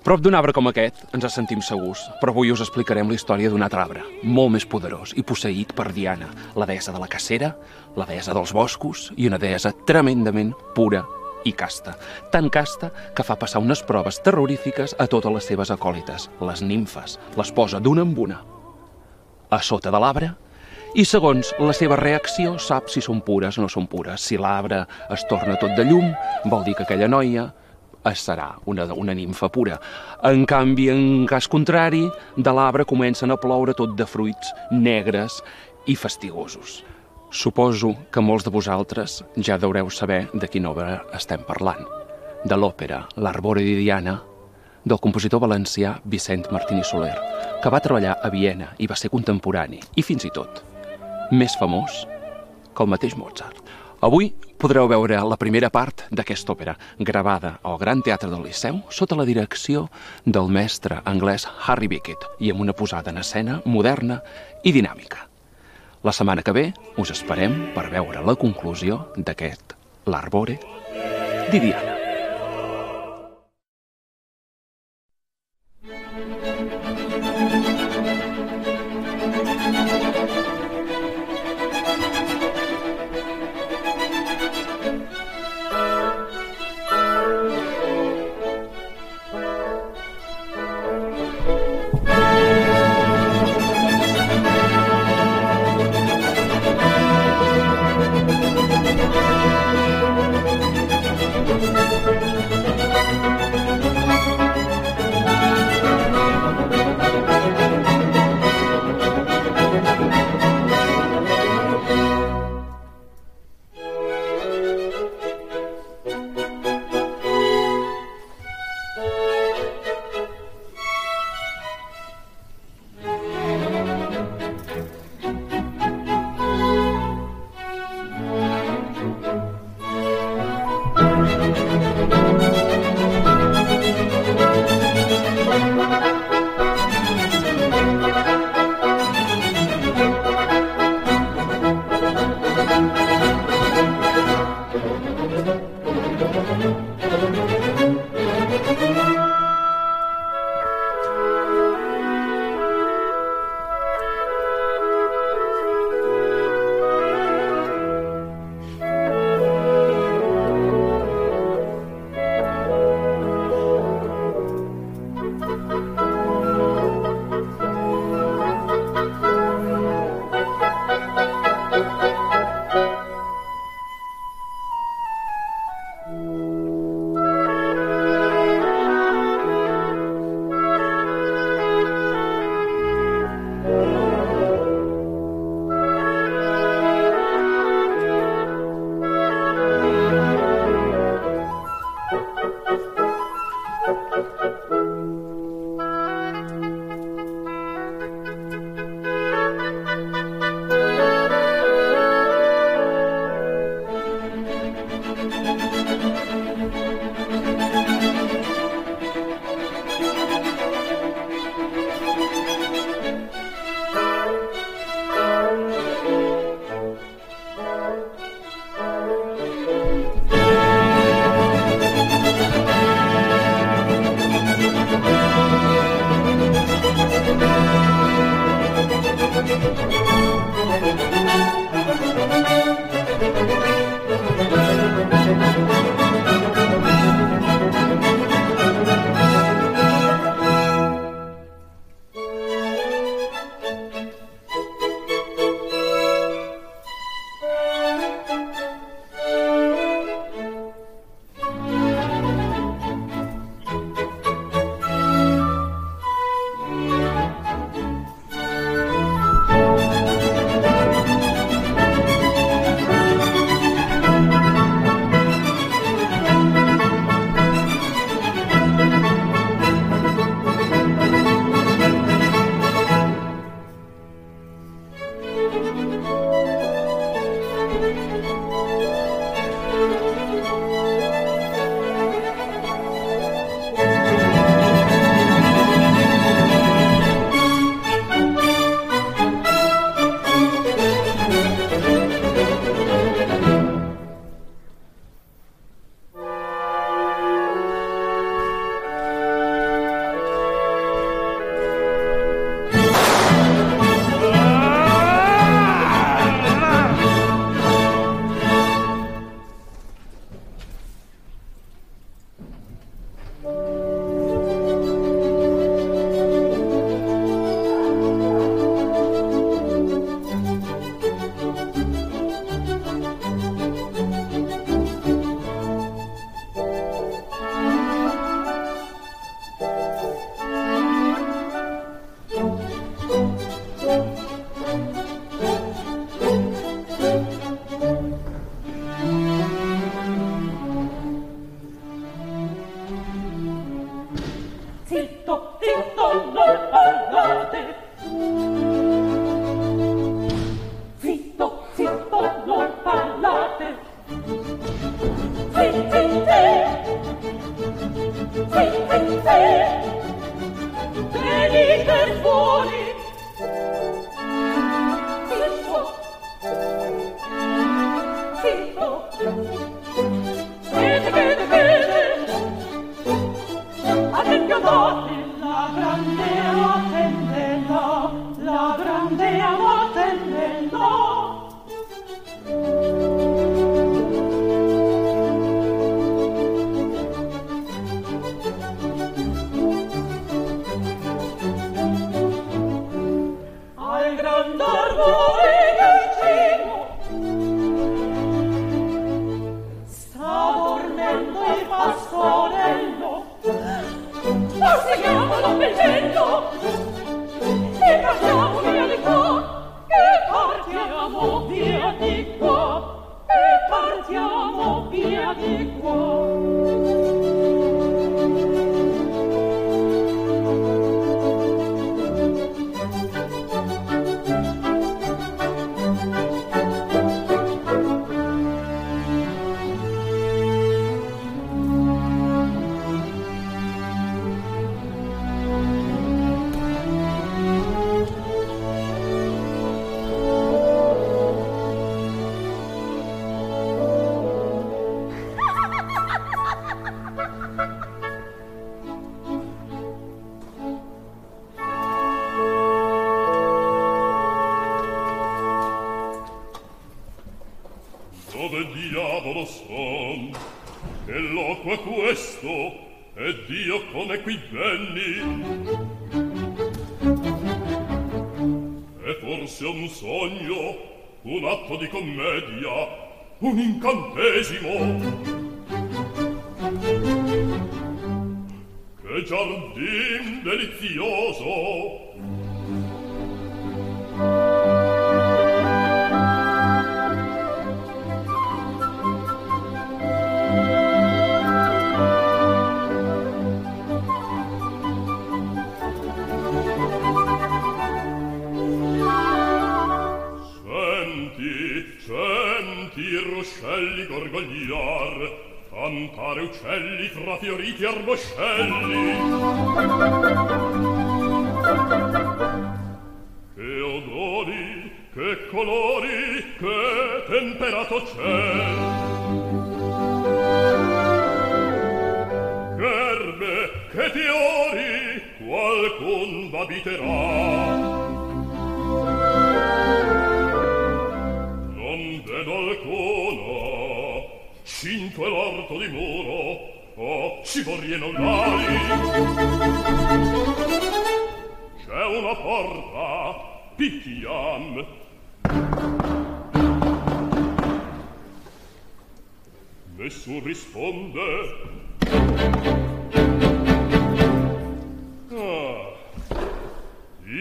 Prop d'un arbre com aquest ens sentim segurs, però avui us explicarem la història d'un altre arbre, molt més poderós i posseït per Diana, la deessa de la cacera, la deessa dels boscos i una deessa tremendament pura i casta. Tan casta que fa passar unes proves terrorífiques a totes les seves acòlites, les nimfes, les posa d'una en una. A sota de l'arbre, i segons la seva reacció sap si són pures o no són pures. Si l'arbre es torna tot de llum, vol dir que aquella noia es serà una, una nimfa pura. En canvi, en cas contrari, de l'arbre comencen a ploure tot de fruits negres i fastigosos. Suposo que molts de vosaltres ja deureu saber de quina obra estem parlant. De l'òpera L'Arbore di Diana, del compositor valencià Vicent Martí Soler, que va treballar a Viena i va ser contemporani, i fins i tot més famós que el mateix Mozart. Avui podreu veure la primera part d'aquesta òpera, gravada al Gran Teatre del Liceu sota la direcció del mestre anglès Harry Beckett i amb una posada en escena moderna i dinàmica. La setmana que ve us esperem per veure la conclusió d'aquest L'Arbore d'Idiana.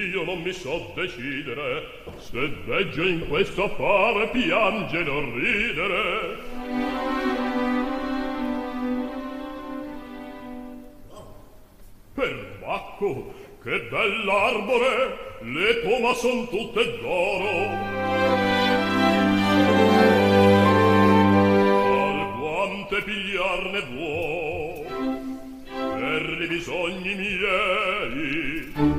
io non mi so decidere. Se veggio in questo affare piangere o ridere. Oh. Perbacco che bell'arbore le poma son tutte d'oro. Quante pigliarne vuoi per i bisogni miei.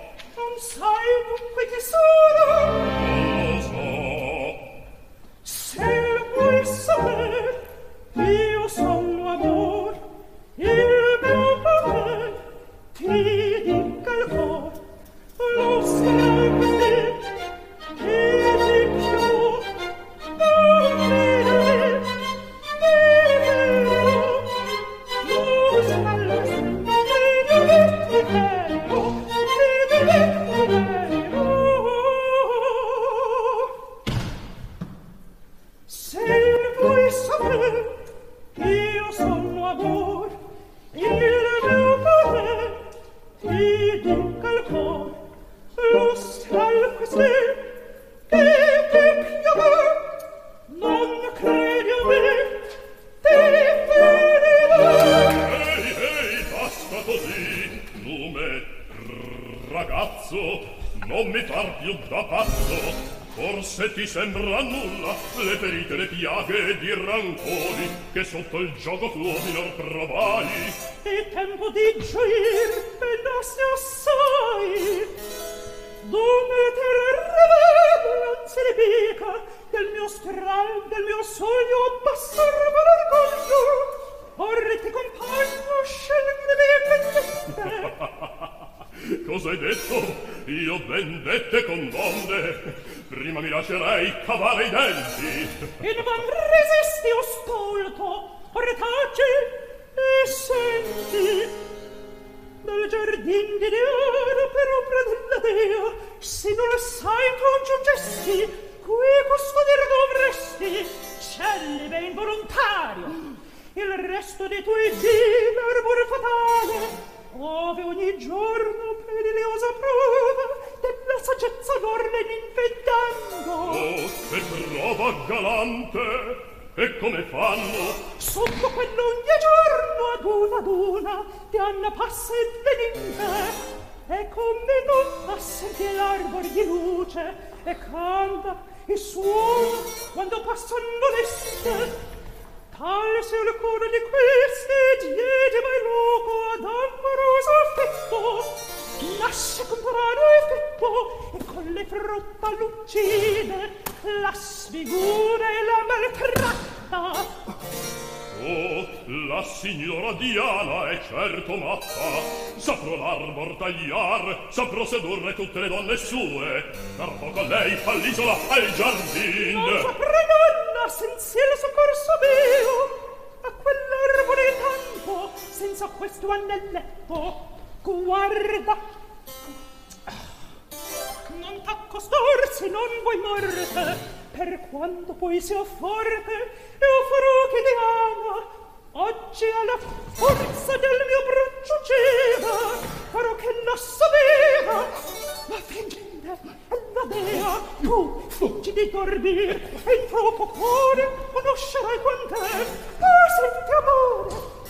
Sai ovunque che sono, lo. Se vuoi sapere pazzo, non mi par più da pazzo. Forse ti sembra nulla le ferite, le piaghe di rancori che sotto il gioco fulminor provai. È tempo di gioir e nostri assai. Dove te le revelanze le pica del mio stral, del mio sogno abbassar l'orgoglio? Orre ti compagno, scelgo le mie vendette. Cosa hai detto? Io vendette con donne. Prima mi lascerei cavare i denti. Il van resisti oscolto, retaci e senti. Dal giardin di Diana per opera della Dea, se non lo sai congiungessi, qui custodir dovresti, celibe involontario. Il resto dei tuoi dì, l'arbore fatale, ove ogni giorno periliosa prova della saggezza l'orlen inventando. Oh che prova galante e come fanno? Sotto quell'ogni giorno ad una ad una ti Anna passa e venite e come non passa che l'arbor di luce e canta e suona quando passano le stelle tal se alcuno di queste diede mai loco ad amoroso affetto lascia comparare effetto e con le frutta lucide la sfigura e la maltratta. Oh, la signora Diana è certo matta. Saprò l'arbor tagliar, saprò sedurre tutte le donne sue. Per poco lei fa l'isola al giardin. Non saprei donna senza il soccorso mio. A quell'arbore tanto, senza questo annelletto. Guarda, non t'accostorsi, non vuoi morte per quanto poi sia forte e o farò che di ama Oggi alla forza del mio braccio ceda, farò che non sapeva, ma la dea tu fuggi di dormir, e il troppo cuore conoscerai quant'è, ah, senti amore,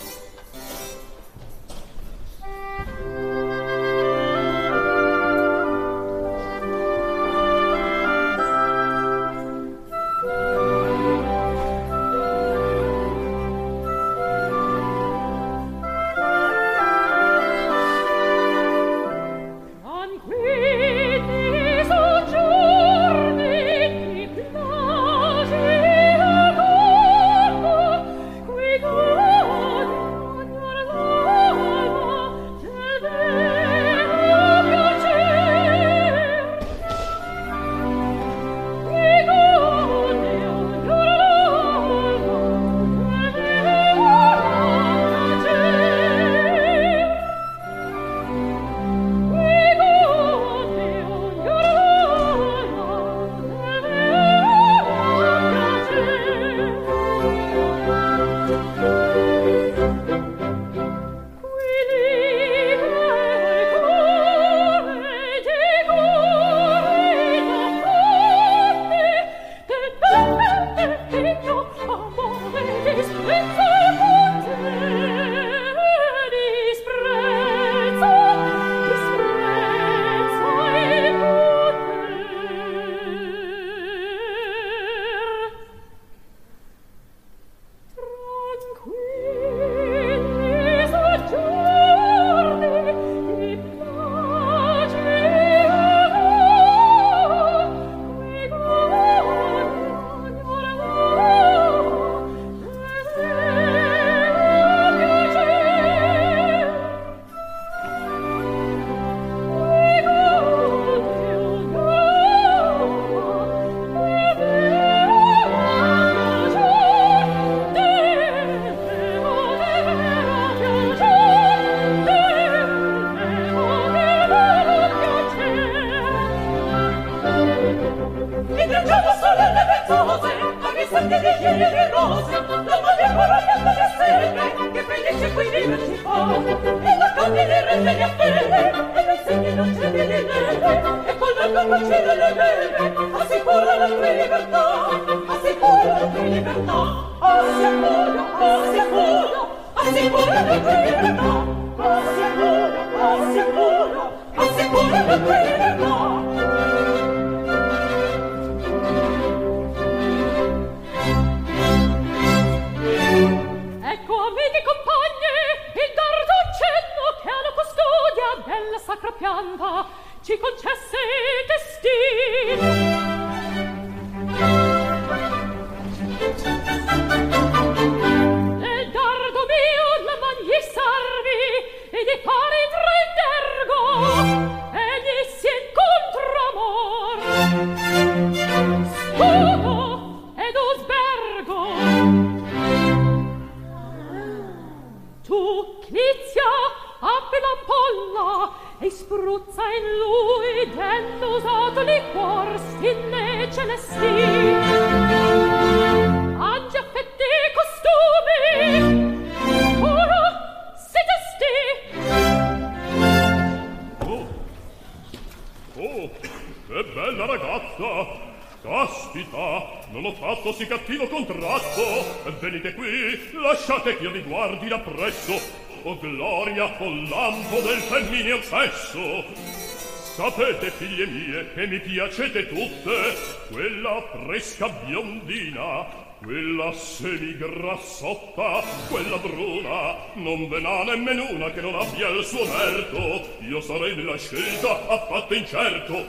piacete tutte, quella fresca biondina, quella semigrassotta, quella bruna, non ve n'ha nemmeno una che non abbia il suo merito. Io sarei nella scelta affatto incerto.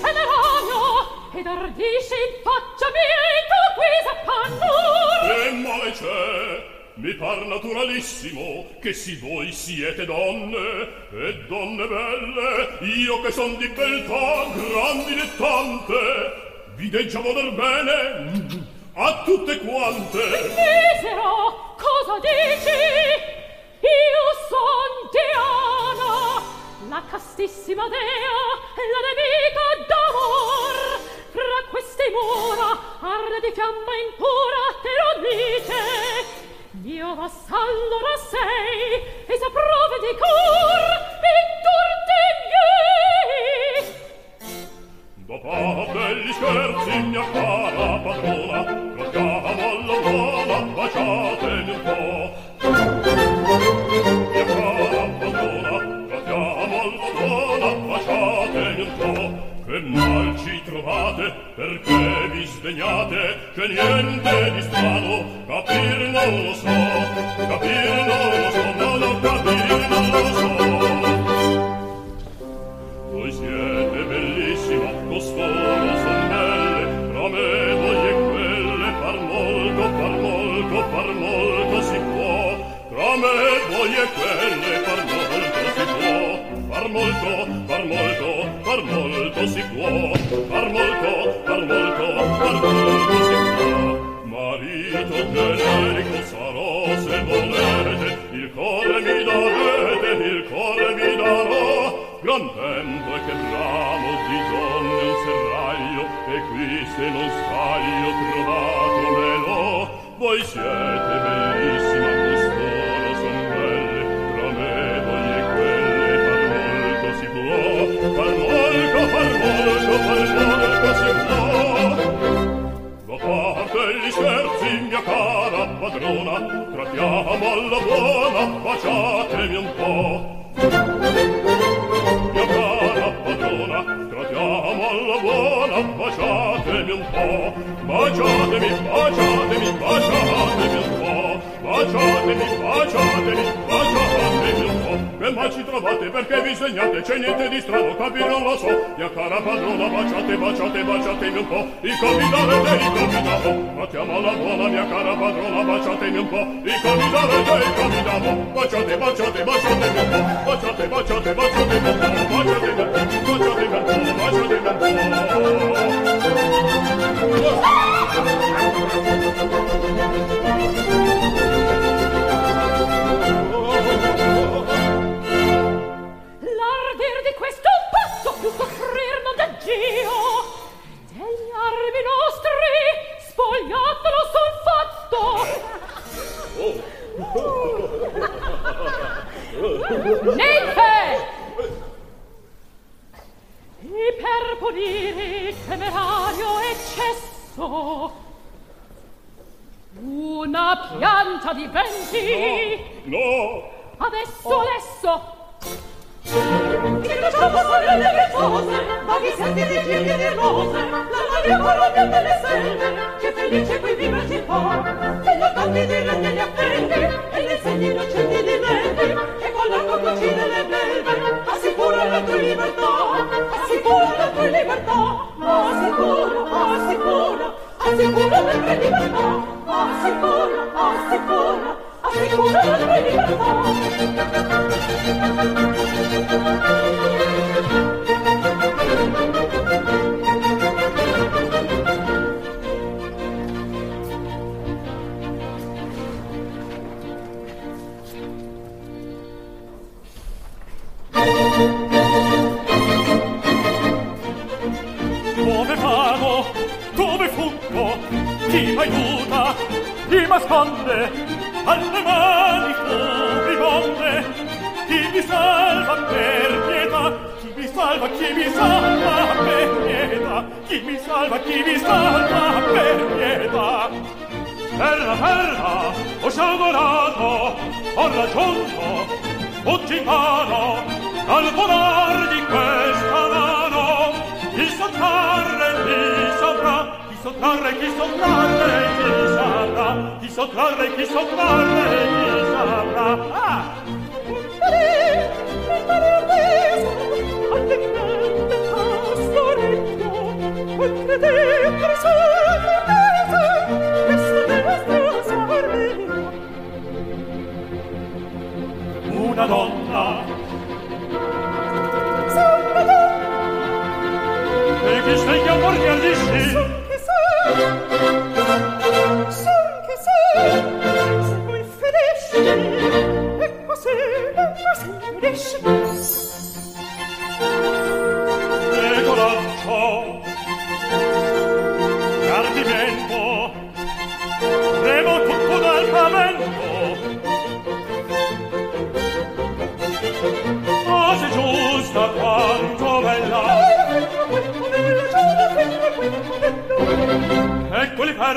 Peneranio, ed ardisce in faccia mia in tua guisa panno. Che male c'è? Mi par naturalissimo che si voi siete donne, e donne belle, io che son di beltà gran dilettante, vi deggiamo dar bene mm, a tutte quante. Perché?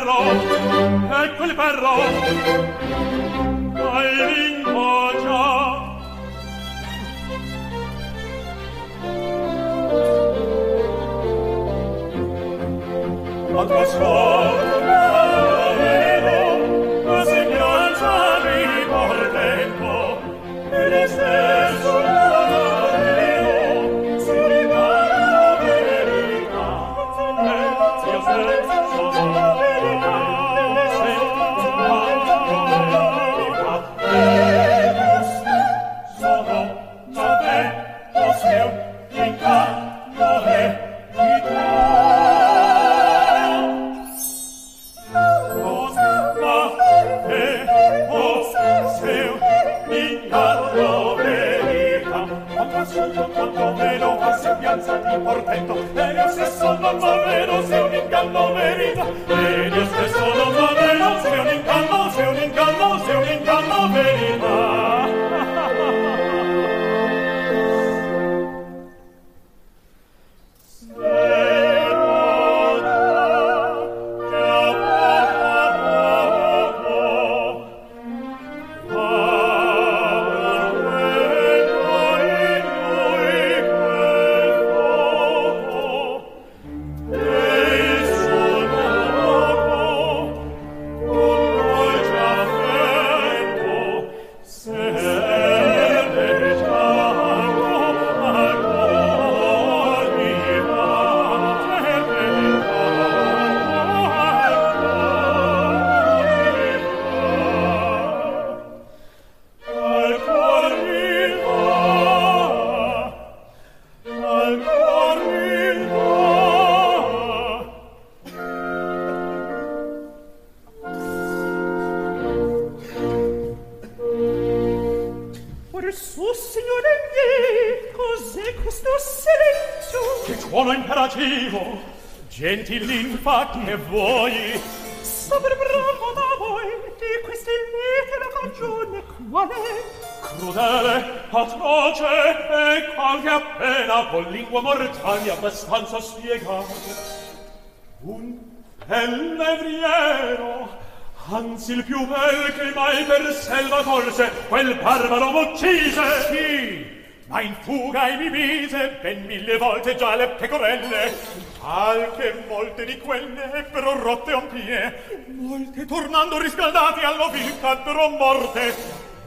perro ecco il perro al vinco già. Al pasquale la sembianza mi portento e le stelle ogni portento. E io stesso non vorrei se un inganno verità e io stesso non vorrei se un inganno se un inganno se un inganno verità Gentilinfa che voi sopra bravo da voi, di questi liti la cagione quale? Crudele, atroce, e qualche appena con lingua mortali abbastanza spiegate. Un pellegriero, anzi il più bel che mai per selva corse, quel barbaro m'uccise! Sì! ma in fuga i mi mise ben mille volte già le pecorelle. Alche molte di quelle però rotte un pie. Molte tornando riscaldati allo vil caddero morte.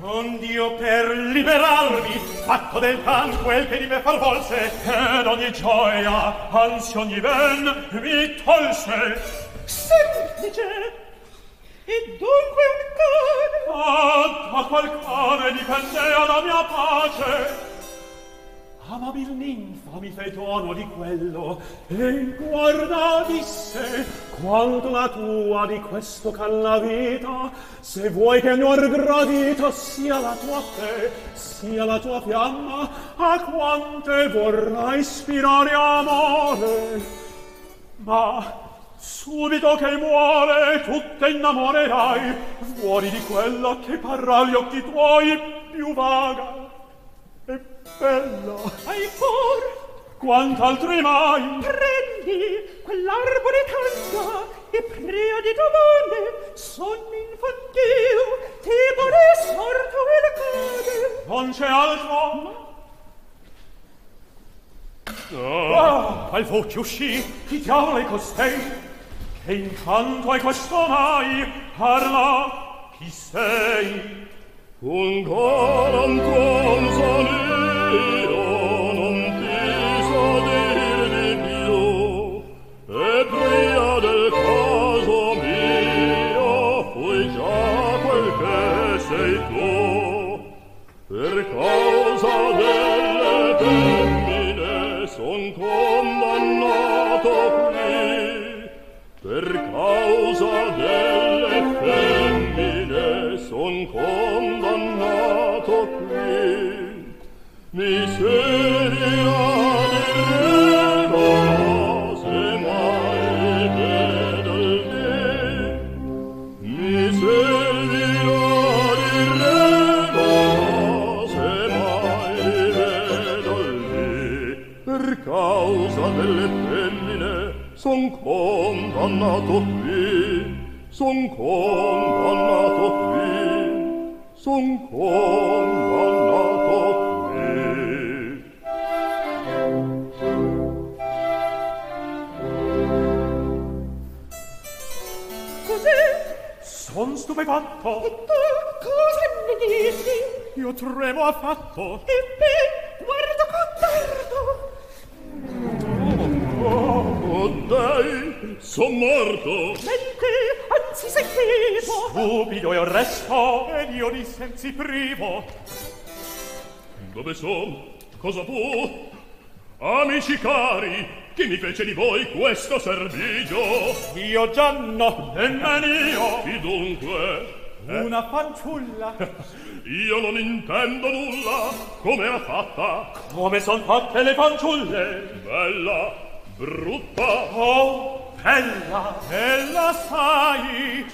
Ond'io per liberarmi fatto del pan quel che di me far volse. Ed ogni gioia anzi ogni ben mi tolse. Semplice E dunque un cane? Ah, ma qual cane dipendea la mia pace? amabil ninfa mi fai tono di quello e in guarda disse quanto la tua di questo canna vita se vuoi che onor gradita sia la tua fe sia la tua fiamma a quante vorrai ispirare amore ma Subito che muore, tutte innamorerai, fuori di quella che parrà gli occhi tuoi più vaga bello. Hai for Quant'altri mai. Prendi quell'arbore tanto e pria di domande sogno infantil ti vorrei sorto e cade non c'è altro? Oh, ah, al voce uscì chi diavolo è costei che incanto è questo mai parla chi sei? und horam consolio non ti so dir di più e pria del caso mio fui già quel che sei tu. Per cosa condannato qui, son condannato qui, son condannato qui. Son stupefatto. E tu cosa mi dici? Io tremo affatto. E Son morto! Senti, anzi sei vivo! Stupido e resto Ed io di sensi privo! Dove son? Cosa fu? Amici cari, chi mi fece di voi questo servigio? Io già no! Nemmeno io! Chi dunque? Eh? Una fanciulla. Io non intendo nulla. Come era fatta? Come son fatte le fanciulle? Bella, brutta. Oh, bella, bella sai,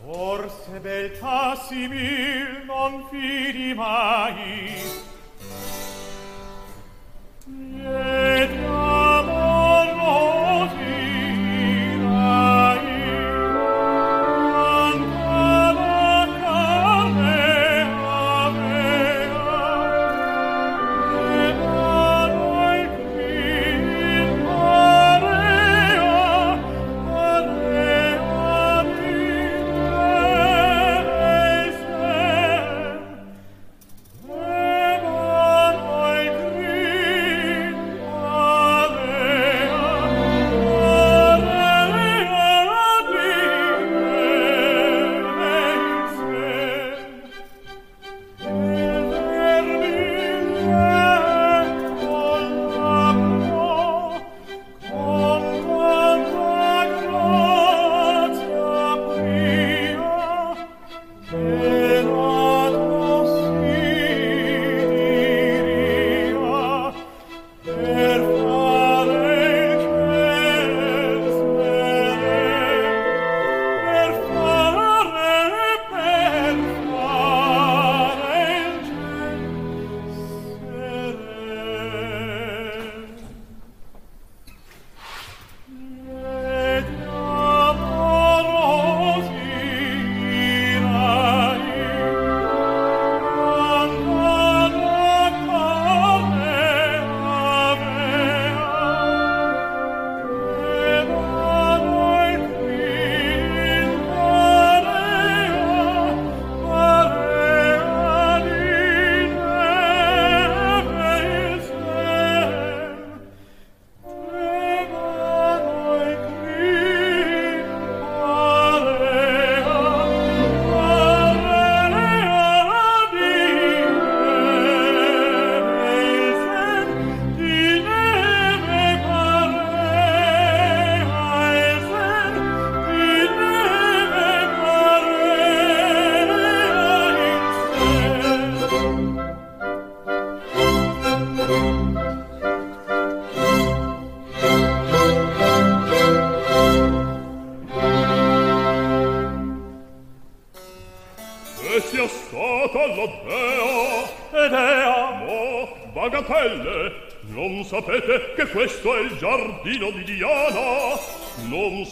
forse beltà simil non fidi mai. Ed amor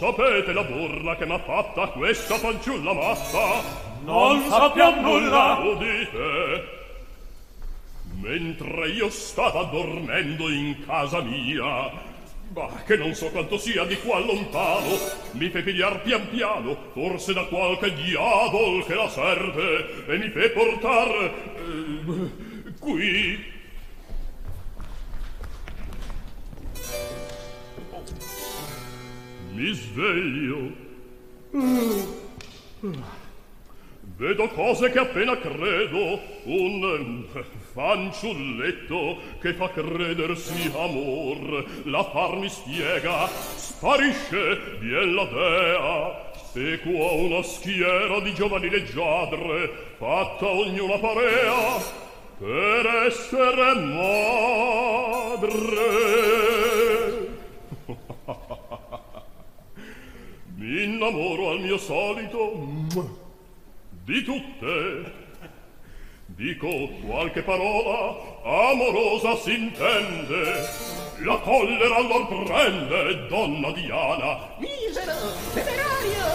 sapete la burla che m'ha fatta questa fanciulla matta? Non, non sappiam nulla! Udite! Mentre io stava dormendo in casa mia, bah, che non so quanto sia di qua lontano, mi fe pigliar pian piano, forse da qualche diavol che la serve, e mi fe portar... Eh, qui mi sveglio. Vedo cose che appena credo, un fanciulletto che fa credersi amor, la far mi spiega, sparisce, vien la dea, sequa una schiera di giovani leggiadre, fatta ognuna parea, per essere madre. Innamoro al mio solito di tutte. Dico qualche parola amorosa s'intende. La collera allor prende, donna Diana. Misero, temerario!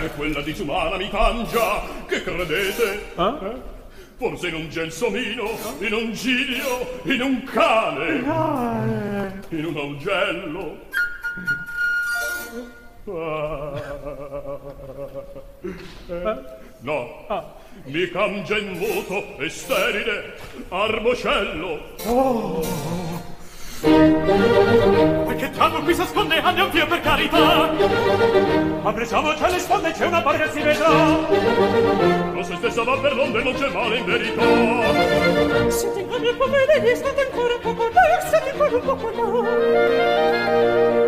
E quella disumana mi cangia, che credete? Eh? Forse in un gelsomino, in un giglio, in un cane, in un augello. Eh? No, ah. mi in genmuto e sterile arbocello. Oh. E che qui si asconde, andiamo via per carità. Apprezziamo già le sponde, c'è una barriera si vedrà. Non se stessa va per l'onde, non c'è male in verità. Siete in cambio, poveri, state ancora un po' là, siete ancora un po' là.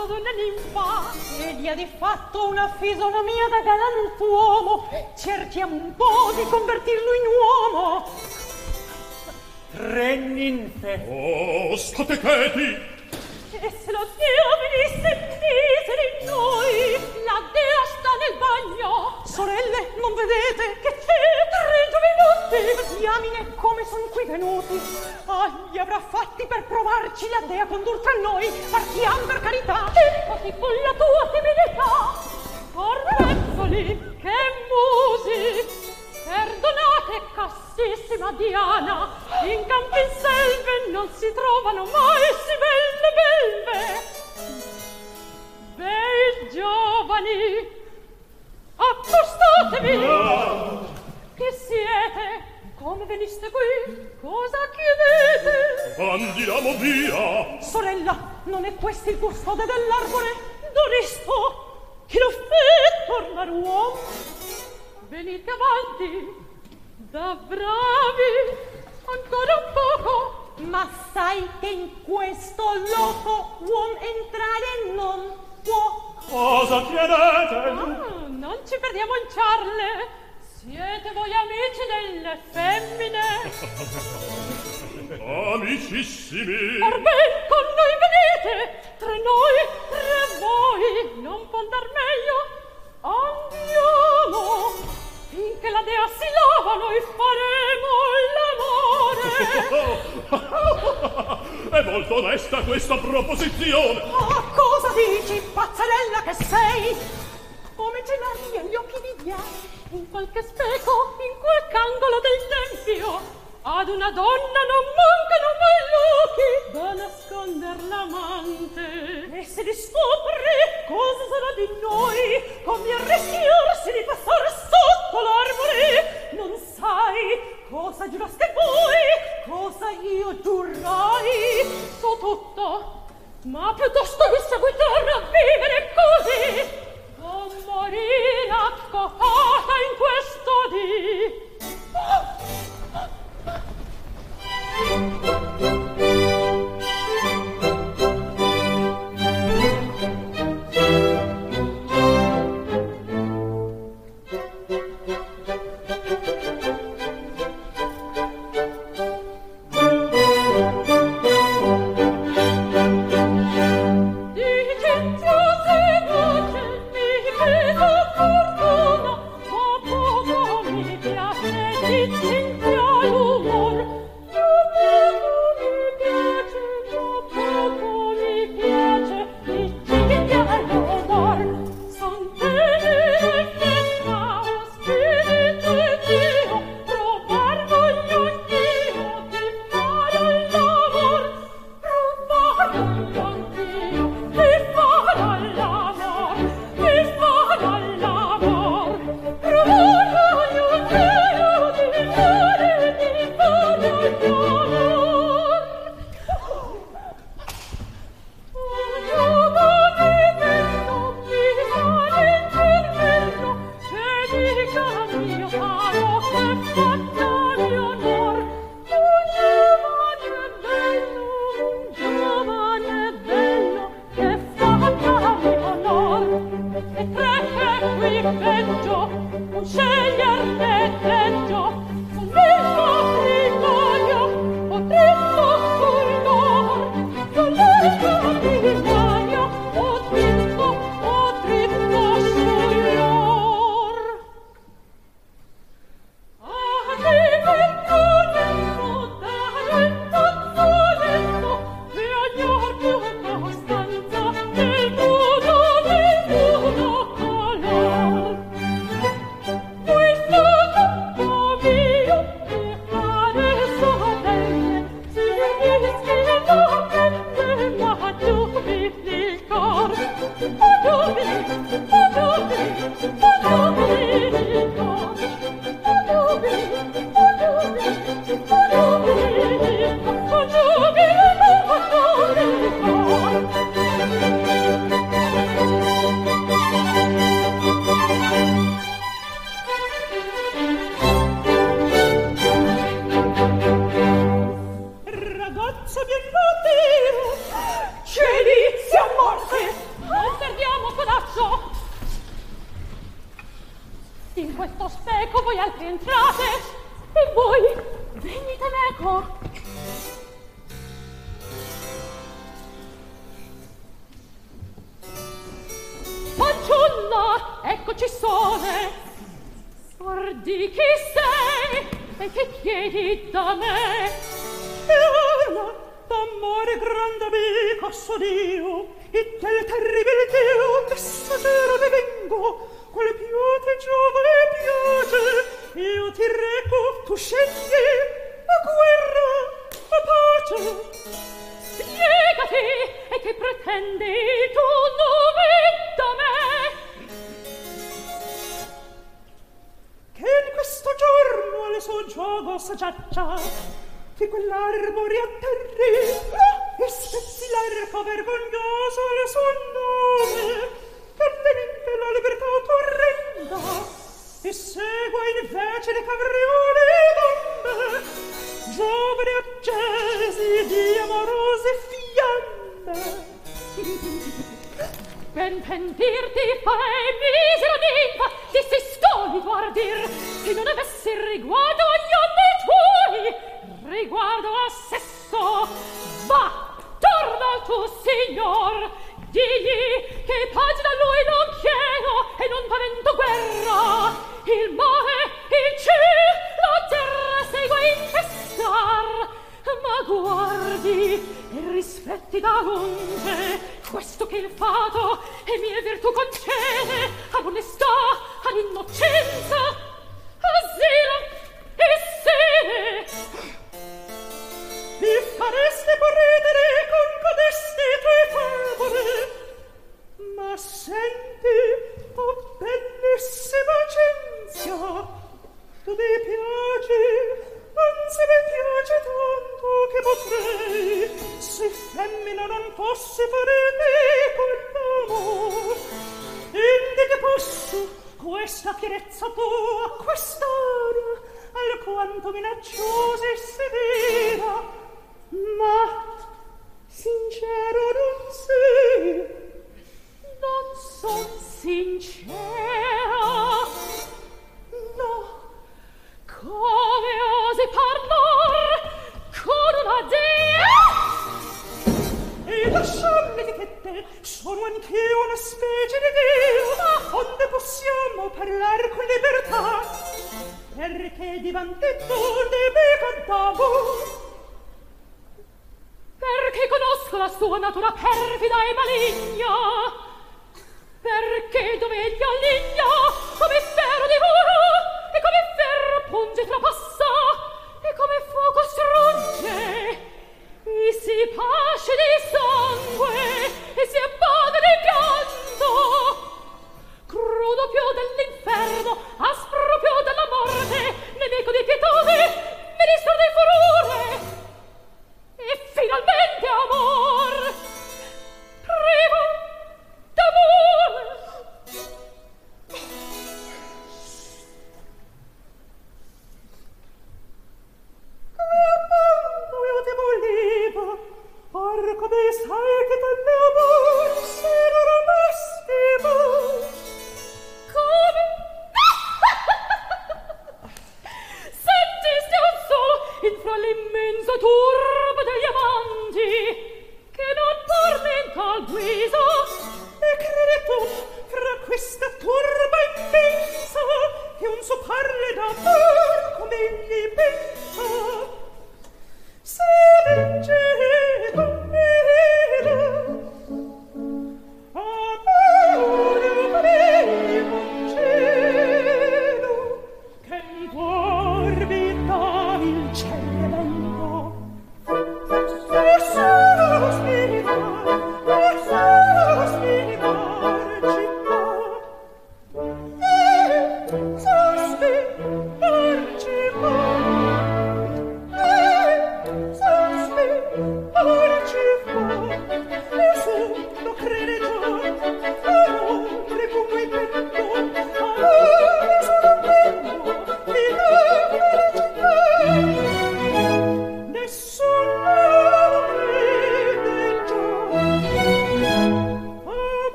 guardo d'una ninfa egli ha di fatto una fisonomia da galantuomo cerchiamo un po' di convertirlo in uomo Tre ninfe. Oh, state quieti! e se lo Dio venisse miseri in noi la dea sta nel bagno. Sorelle non vedete che c'è? Tre giovinutti diamine come son qui venuti? Ah, li avrà fatti per provarci la dea condur tra noi partiam per carità. Tempo fu la tua timidità Orrezzoli, che musi. Perdonate, castissima Diana, in campi selve non si trovano mai si belle belve. Bei giovani, accostatevi. Chi siete? Come veniste qui? Cosa chiedete? Andiamo via! Sorella, non è questo il custode dell'arbore? Dove sto? Chi lo fa tornare uomo? Venite avanti, da bravi, ancora un poco. Ma sai che in questo loco uom entrare non può. Cosa chiedete? Ah, non ci perdiamo in charle. Siete voi amici delle femmine? Amicissimi! Orbel, con noi venite! Tra noi, tra voi, non può andar meglio. Andiamo! Finché la dea si lava, noi faremo l'amore! È molto onesta questa proposizione! Ah, cosa? Dici, pazzarella che sei? Come ce l'hai agli occhi di diavolo? in qualche speco, in qualche angolo del tempio. Ad una donna non mancano mai luci da nasconder l'amante. E se li scopri, cosa sarà di noi? Come arrischiarsi di passare sotto l'arbore? Non sai cosa giuraste voi, cosa io giurai. So tutto, Ma piuttosto vi seguitorno a vivere così, o morire accoccata in questo dì. Ah! Ah! Ah!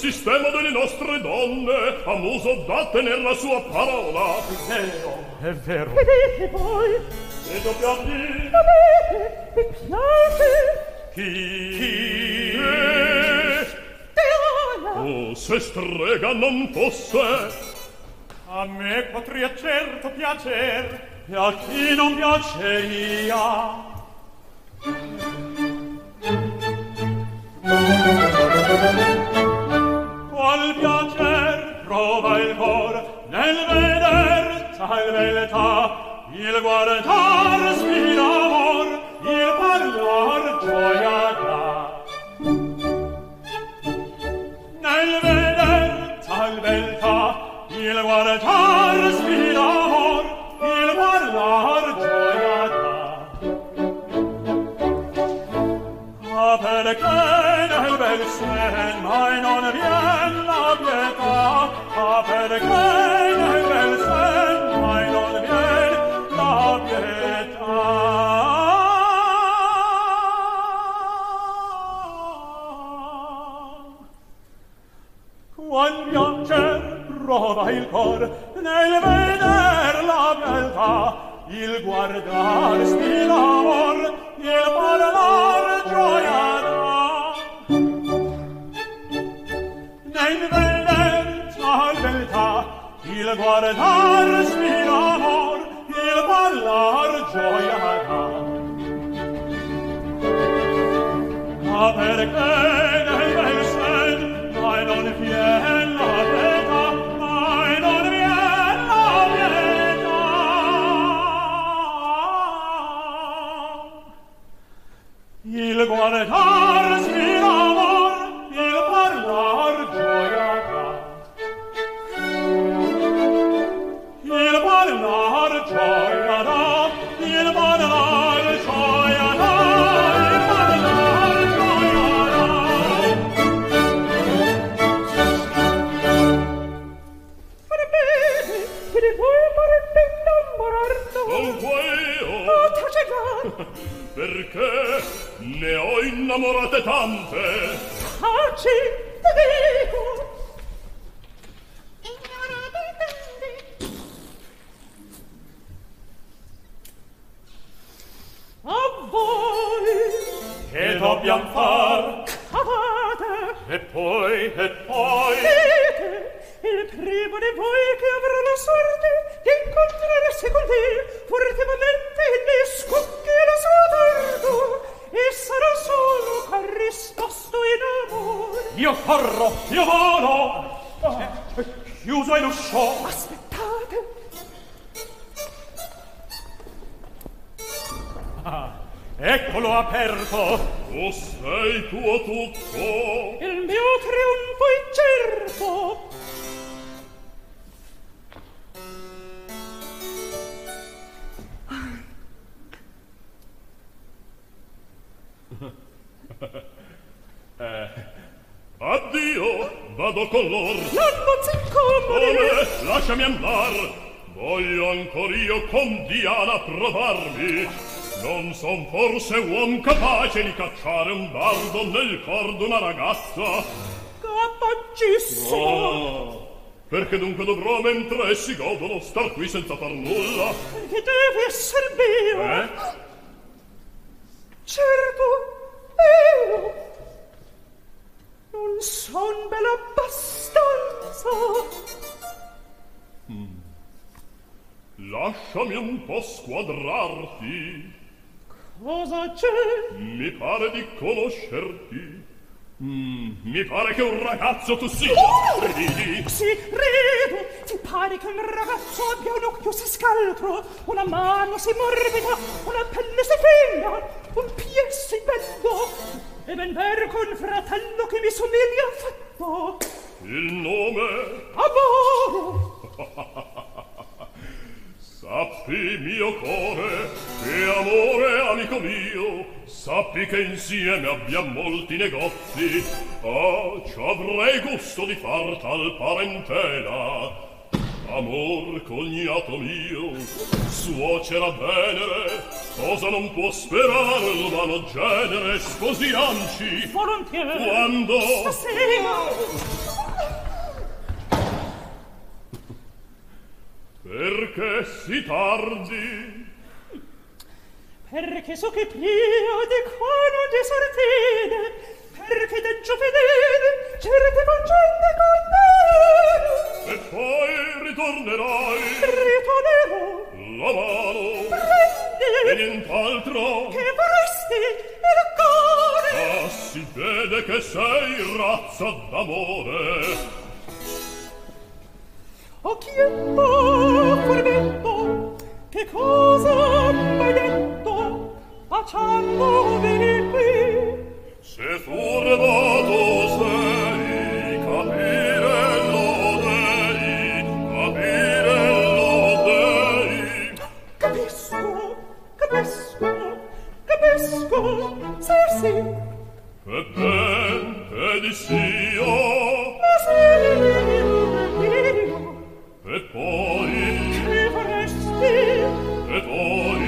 sistema delle nostre donne ha muso da tener la sua parola. È vero è vero. Vedete voi? Se dobbiamo dire avete mi piace. Chi? Chi? Teola. Oh se strega non fosse. A me potria certo piacer e a chi non piaceria. il guaretar ne ho innamorate tante. Taci! tuo lasciare un baldo nel cor d'una ragazza? Capacissimo! Oh, perché dunque dovrò, mentre essi godono, star qui senza far nulla? Che deve esser mio! Eh? Certo, io non son bella abbastanza. Hmm. Lasciami un po' squadrarti. Cosa c'è? Mi pare di conoscerti. Mm, mi pare che un ragazzo tu sia. Oh! Sì, rido. Ti pare che un ragazzo abbia un occhio si scaltro, una mano si morbida, una pelle si fenda, un piede si bello. E ben verco un fratello che mi somiglia affatto. Il nome? Amoro. Sappi mio core, che amore amico mio, sappi che insieme abbiamo molti negozi, oh, ci avrei gusto di far tal parentela. Amor cognato mio, suocera venere, cosa non può sperare l'umano genere, sposiamci! Volontieri! Quando? Stasera! Perché si tardi? Perché so che pria di qua non de sartine, perché da giovedì certe faccende con me. E poi ritornerai. Ritornerò. La mano. Prendi. E nient'altro. Che vorresti il cuore. Ah, si vede che sei razza d'amore oh chietto furbetto che cosa m'hai detto facendo venir qui? Se furbato sei capire lo dei capire lo dei. Capisco capisco capisco sì sì. E ben ed issio ma sì. E poi, che vorresti? E poi,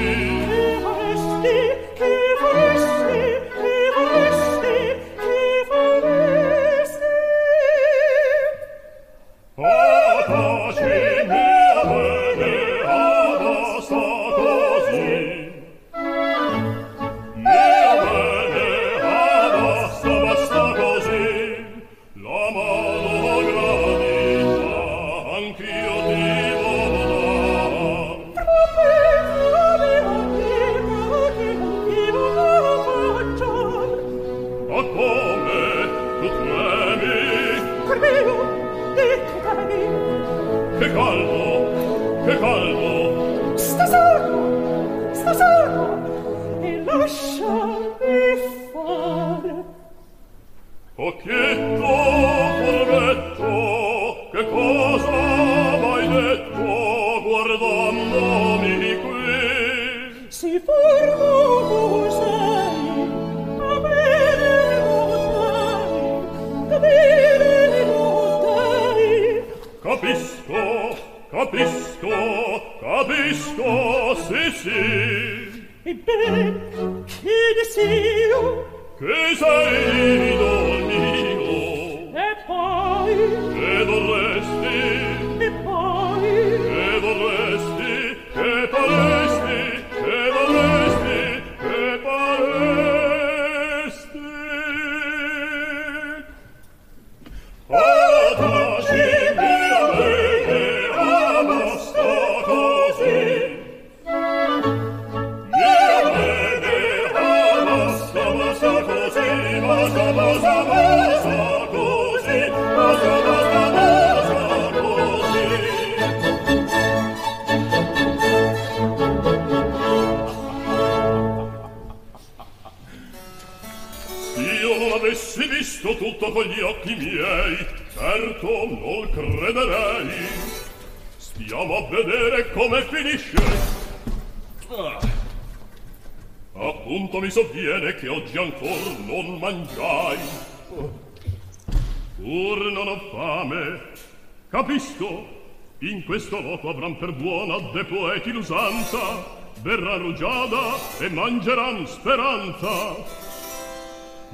usanza, verrà rugiada e mangeran speranza.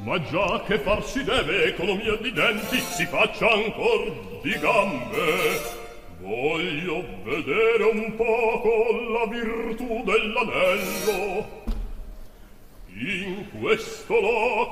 Ma già che far si deve, economia di denti si faccia ancor di gambe. Voglio vedere un poco la virtù dell'anello. In questo loco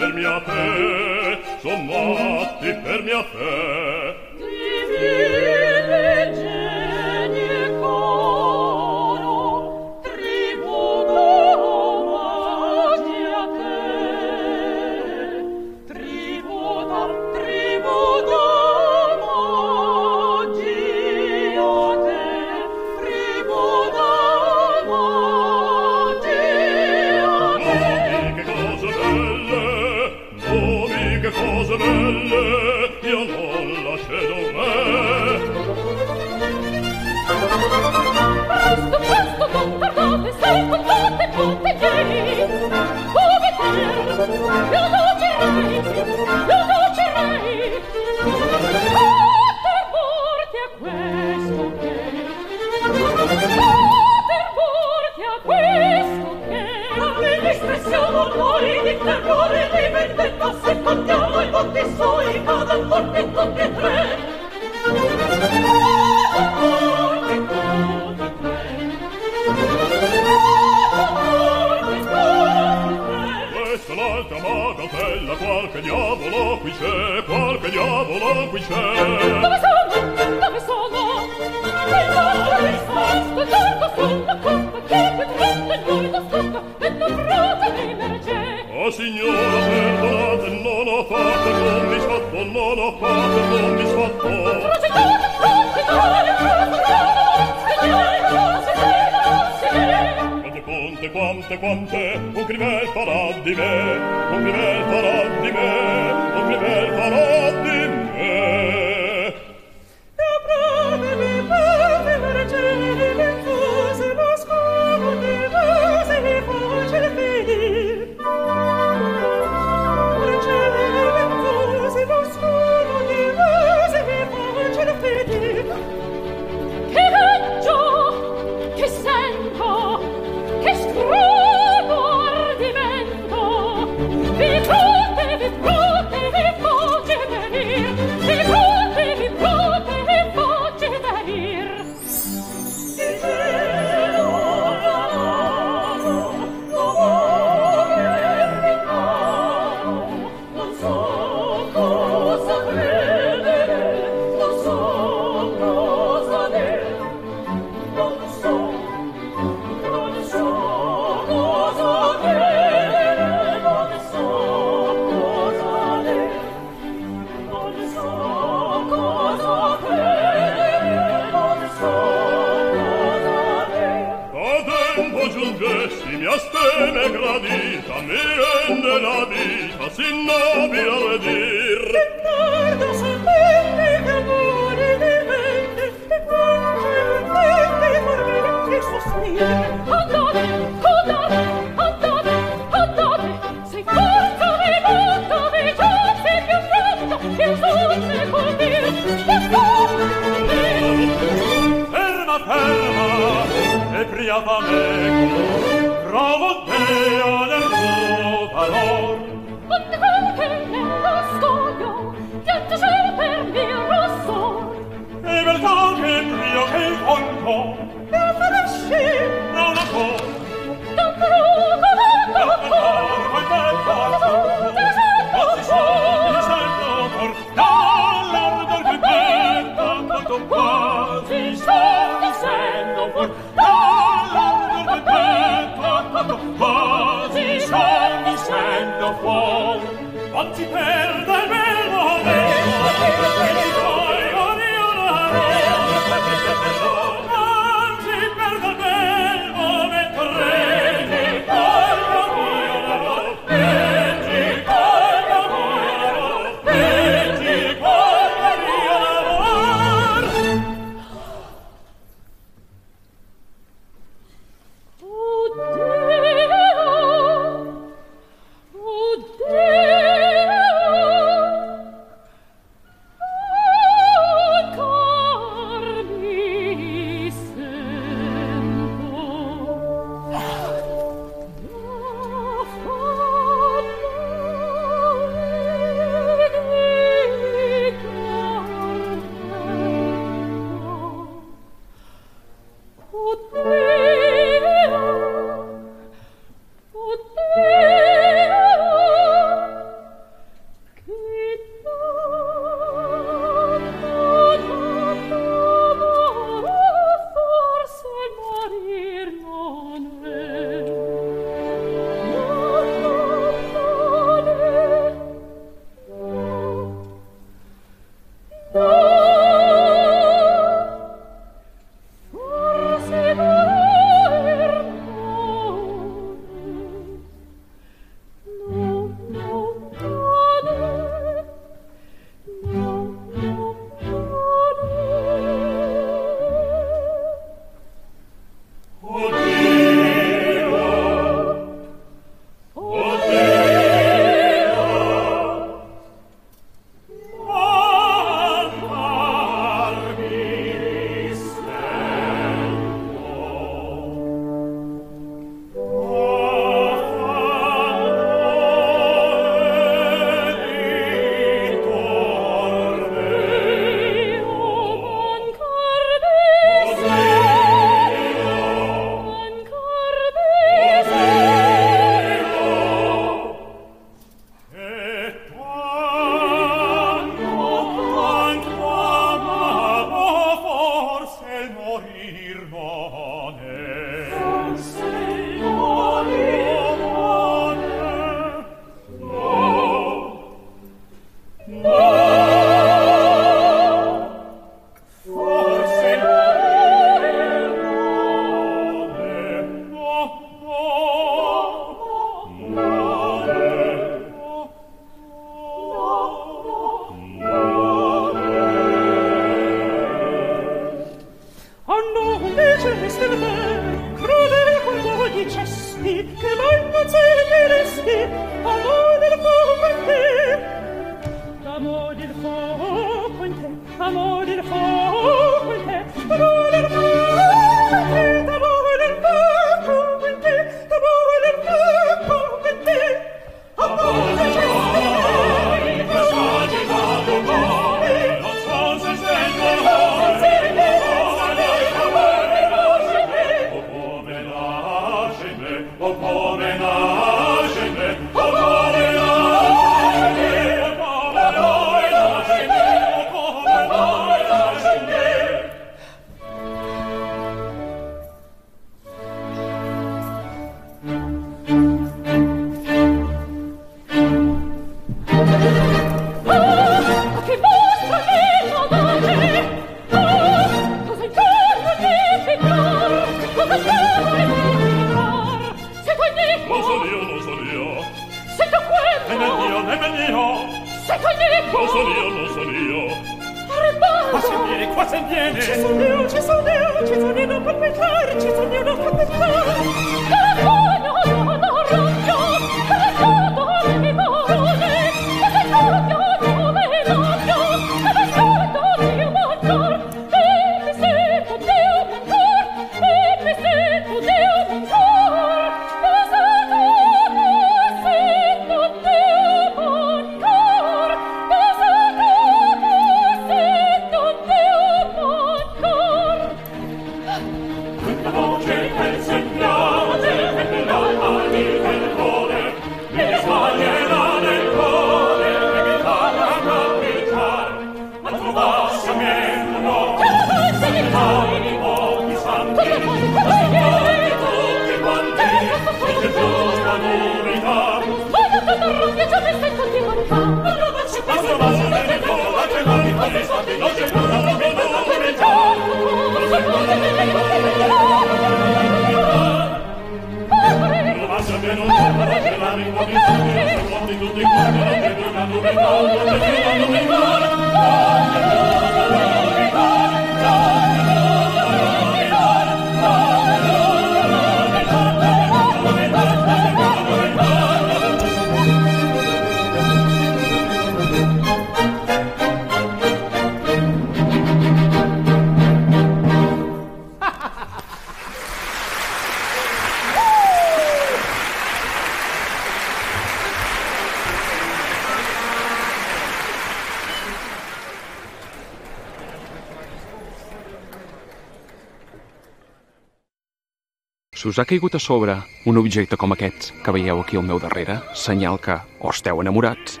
Si us ha caigut a sobre un objecte com aquests que veieu aquí al meu darrere, senyal que o esteu enamorats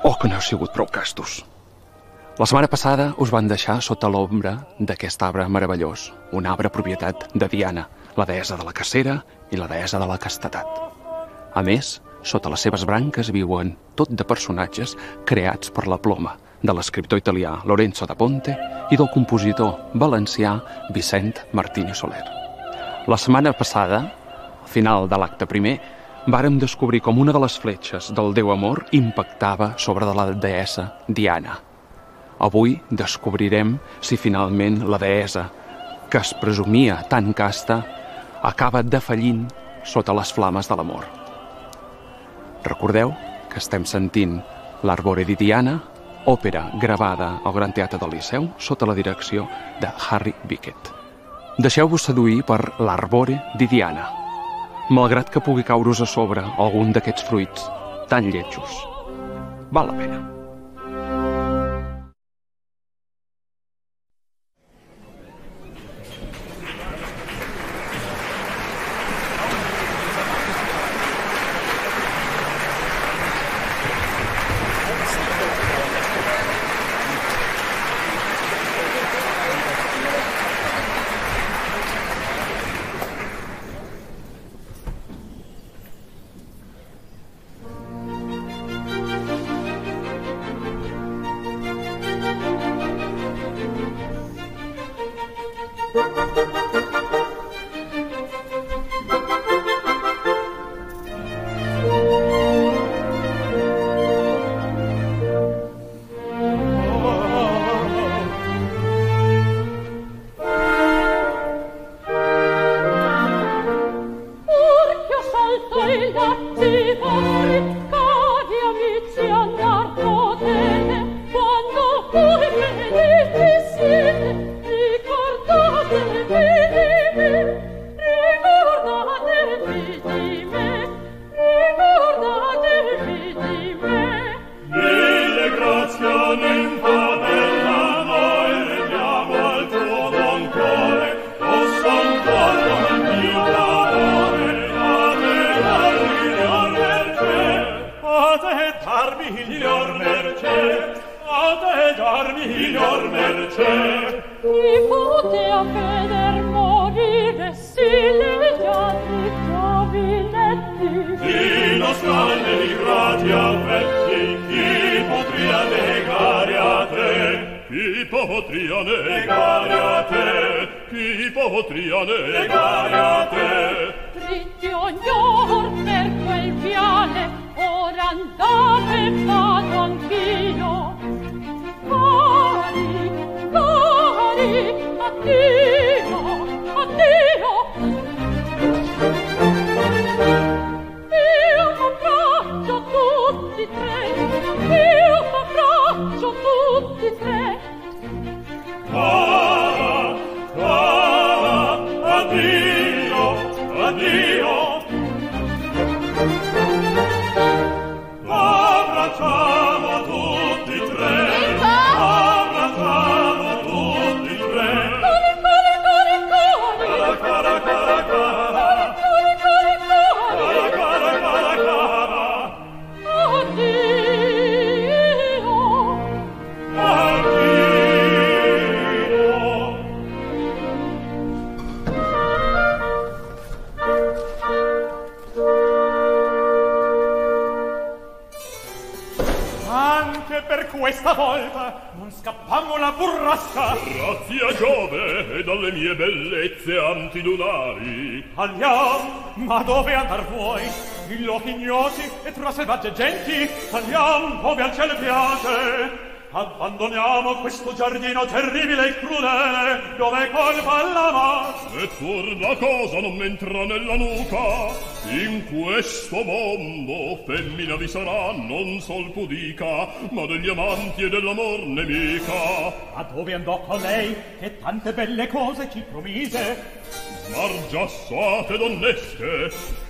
o que no heu sigut prou castos. La setmana passada us van deixar sota l'ombra d'aquest arbre meravellós, un arbre propietat de Diana, la deessa de la cacera i la deessa de la castetat. A més, sota les seves branques viuen tot de personatges creats per la ploma de l'escriptor italià Lorenzo da Ponte i del compositor valencià Vicent Martínez Soler. La setmana passada, al final de l'acte primer, vàrem descobrir com una de les fletxes del Déu Amor impactava sobre de la deessa Diana. Avui descobrirem si finalment la deessa, que es presumia tan casta, acaba defallint sota les flames de l'amor. Recordeu que estem sentint l'Arbore di Diana, òpera gravada al Gran Teatre del Liceu sota la direcció de Harry Bickett. Deixeu-vos seduir per l'Arbore di Diana, malgrat que pugui caure-us a sobre algun d'aquests fruits tan lletjos. Val la pena. selvagge genti, andiamo dove al cielo piace. Abbandoniamo questo giardino terribile e crudele, dove colpa la mano. E pur la cosa non m'entra nella nuca, in questo mondo femmina vi sarà non sol pudica, ma degli amanti e dell'amor nemica. Ma dove andò con lei, che tante belle cose ci promise? Mar già donnesche,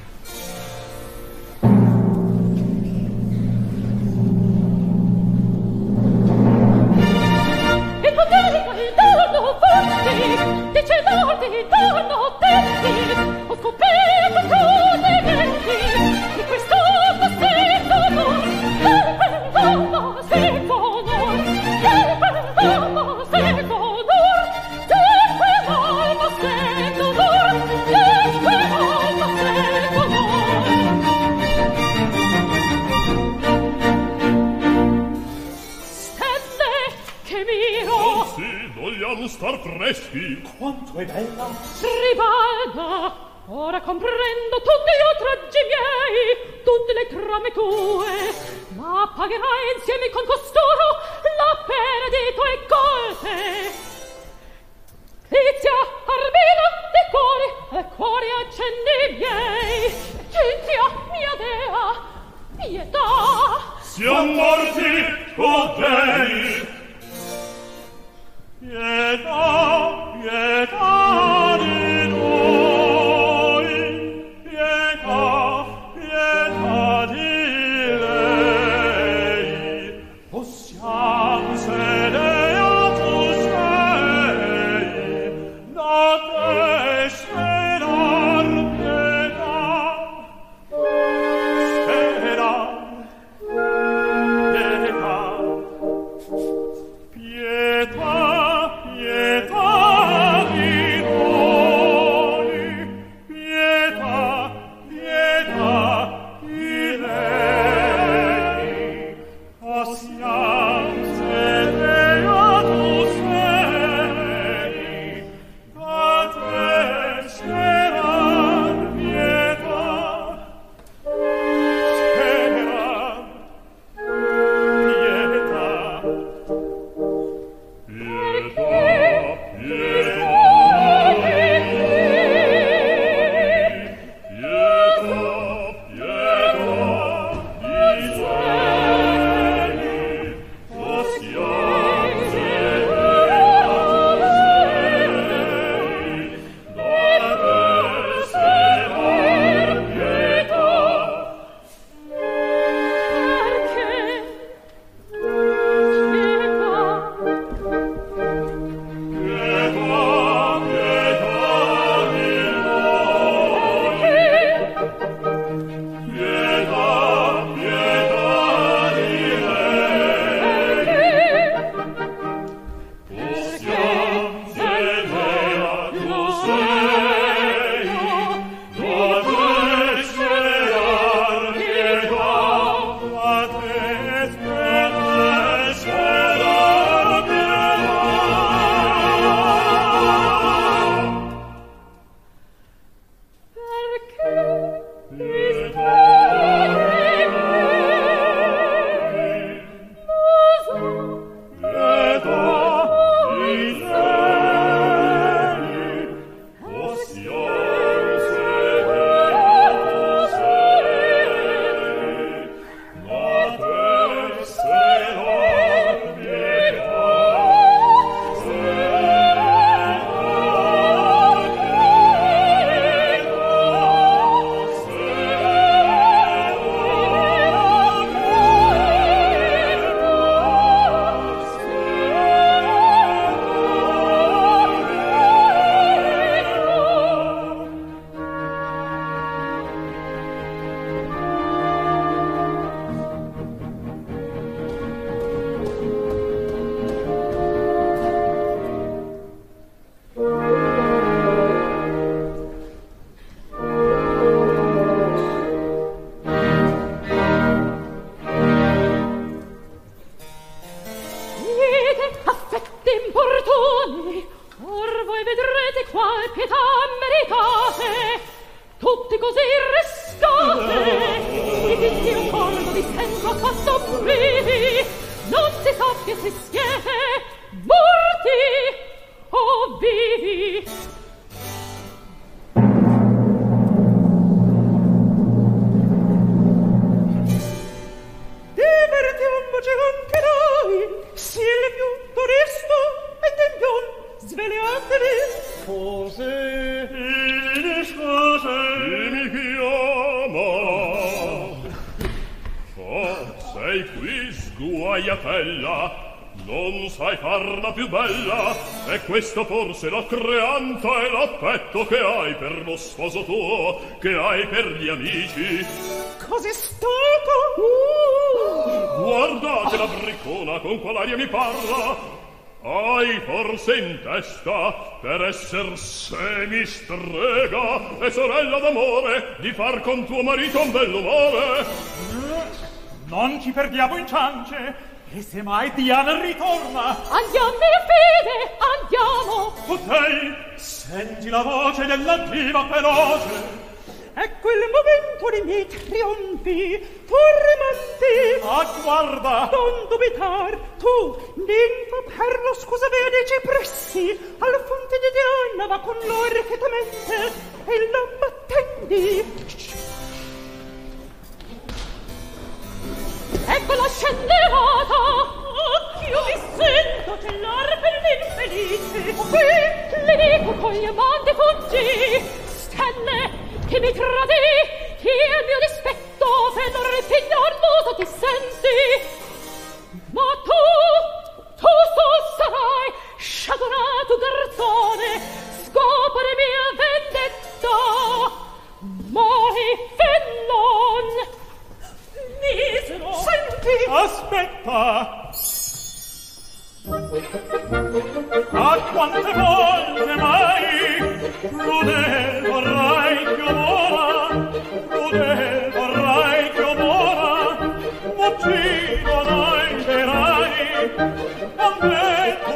questo forse la creanza e l'affetto che hai per lo sposo tuo, che hai per gli amici. Cos'è stato? Uh! Guardate la briccona con qual mi parla. Hai forse in testa, per esser semistrega e sorella d'amore, di far con tuo marito un bell'umore? Non ci perdiamo in ciance, E se mai Diana ritorna? Andiamo mia fede, andiamo. Potei, senti la voce della diva feroce. Ecco il momento dei miei trionfi Torremanti Ah, guarda. Non dubitar, tu, ninfa per lo scusa vede cipressi Al fonte di Diana va con loro chetamente E la battendi Eccola scendevata! Io mi sento cellar per l'infelice! Qui, le dico con gli amanti fuggi! Stelle, che mi tradì! Chi è il mio dispetto? Se non ripigliar l'uso ti senti! Ma tu, tu sol sarai, sciagonato garzone, scopre mia vendetta! Mori, fellon! misero. Senti! Aspetta! A quante volte mai crudel vorrai che ora, crudel vorrai che ora, uccidono i verani, ammetto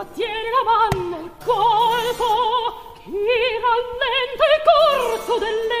donna tiene la mano il colpo che rallenta il corso delle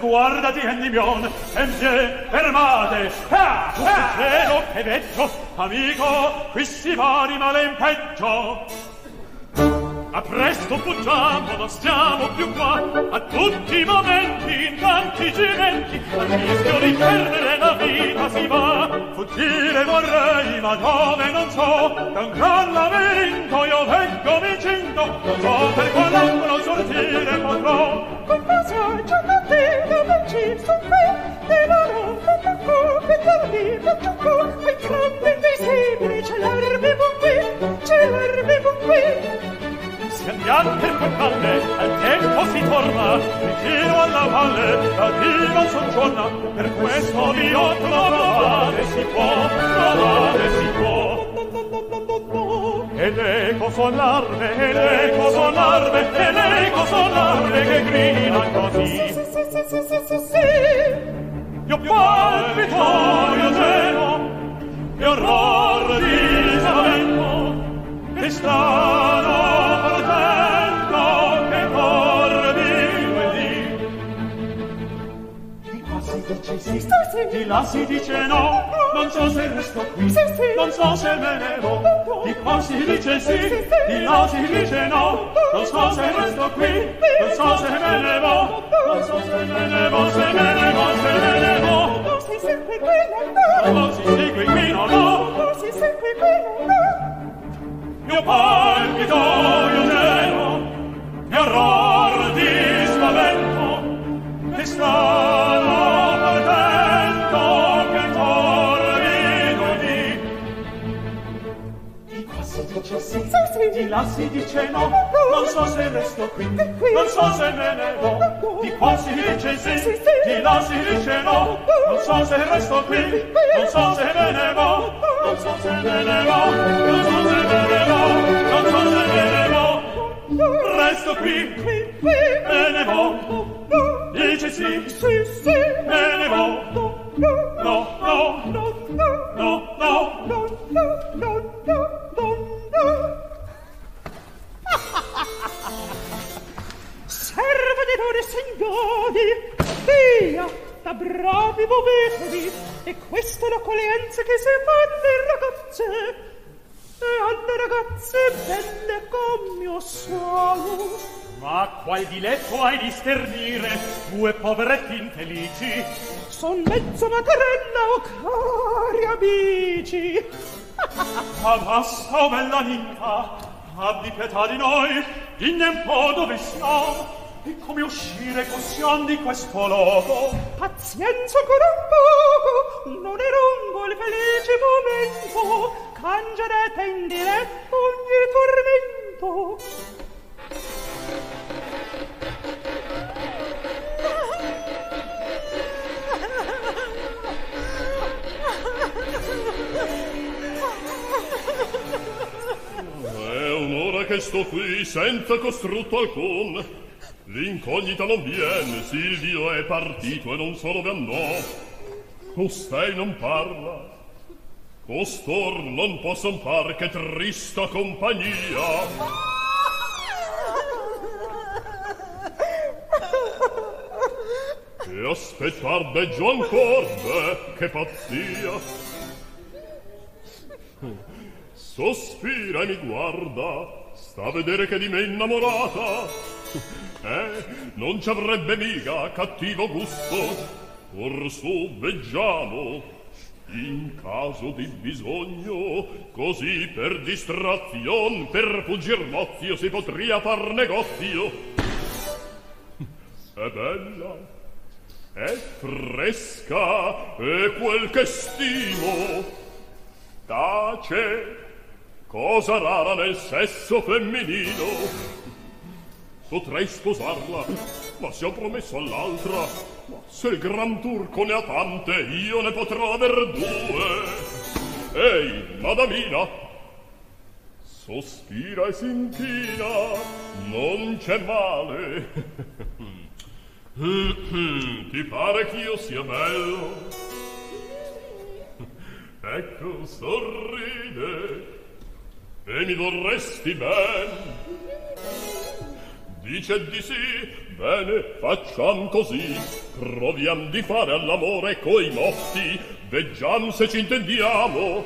guardati Endymion, empie, fermate, ah, ah, cielo che veggio, amico, qui si va di male in peggio. A presto fuggiamo, non stiamo più qua, a tutti i momenti, in tanti girenti, a rischio di perdere la vita si va. Fuggire vorrei, ma dove non so, da un gran lamento io vengo vicino, non so per qual angolo sortire potrò. scambiar per convalle al tempo si torna vicino alla valle la diva soggiorna per questo dio trovare si può trovare si può. Ed eco sonarve ed eco sonarve ed eco sonarve che grida così io palpito io gelo io horror di Salento e sta di là si dice no, non so se resto qui, non so se me ne vo, di qua si dice sì, di là si dice no, non so se resto qui, non so se me ne vo, non so se me ne vo, se me ne vo, se me ne vo, non si segue qui, non no, non si segue qui, no, no, non si segue qui, no, no, io palpito, io gelo, io rogo, qui di là si dice no non so se resto qui non so se me ne vo. Di qua si dice sì di là si dice no non so se resto qui non so se me ne vo. Non so se me ne vo non so se me ne vo non so se me ne vo. Resto qui me ne vo. Dice sì sì sì. me ne vo. No no. no no. No no no no no no. Servitore signori, via, da bravi movitevi, e questa è l'accoglienza che si fa alle ragazze, e alle ragazze belle come mio suolo. Ma qual diletto hai di sternire, due poveretti infelici? Son mezzo materella, o oh cari amici! Ma basta, o bella ninfa, abbi pietà di noi, dimmi un po' dove siamo, e come uscire così di questo loco. Pazienza ancora un poco, non è lungo il felice momento, cangerete in diretto ogni tormento. È un'ora che sto qui senza costrutto alcun. L'incognita non viene, Silvio è partito e non so dove andò. Costei non parla. Costor non posson far che trista compagnia. E aspettar beggio ancor, beh, che pazzia! Sospira e mi guarda, sta a vedere che di me innamorata. eh, non ci avrebbe mica cattivo gusto, or sovveggiamo, in caso di bisogno, così per distrazion, per fuggir mozio, si potria far negozio. È bella, è fresca, e quel che stimo. Tace, cosa rara nel sesso femminino potrei sposarla, ma se ho promesso all'altra, se il Gran Turco ne ha tante, io ne potrò aver due. Ehi, madamina, sospira e s'inchina, non c'è male. Ti pare che io sia bello? Ecco, sorride, e mi vorresti bene. Dice di sì. Bene, facciam così. Proviam di fare all'amore coi motti. Veggiam se ci intendiamo.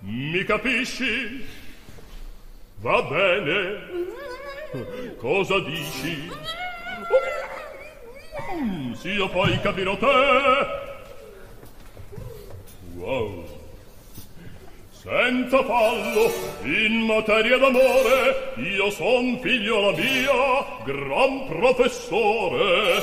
Mi capisci? Va bene. Cosa dici? Mm, sì, io poi capirò te. Wow. Senza fallo, in materia d'amore, io son figlio la mia, gran professore.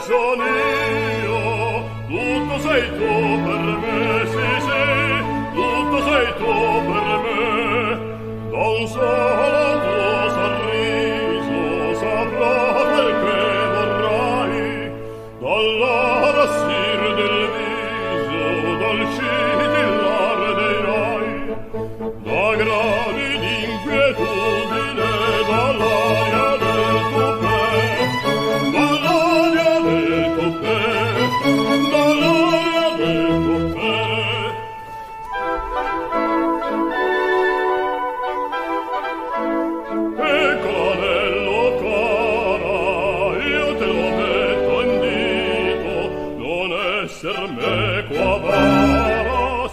se tutto sei tu per me, sì tutto sei tu per me, non solo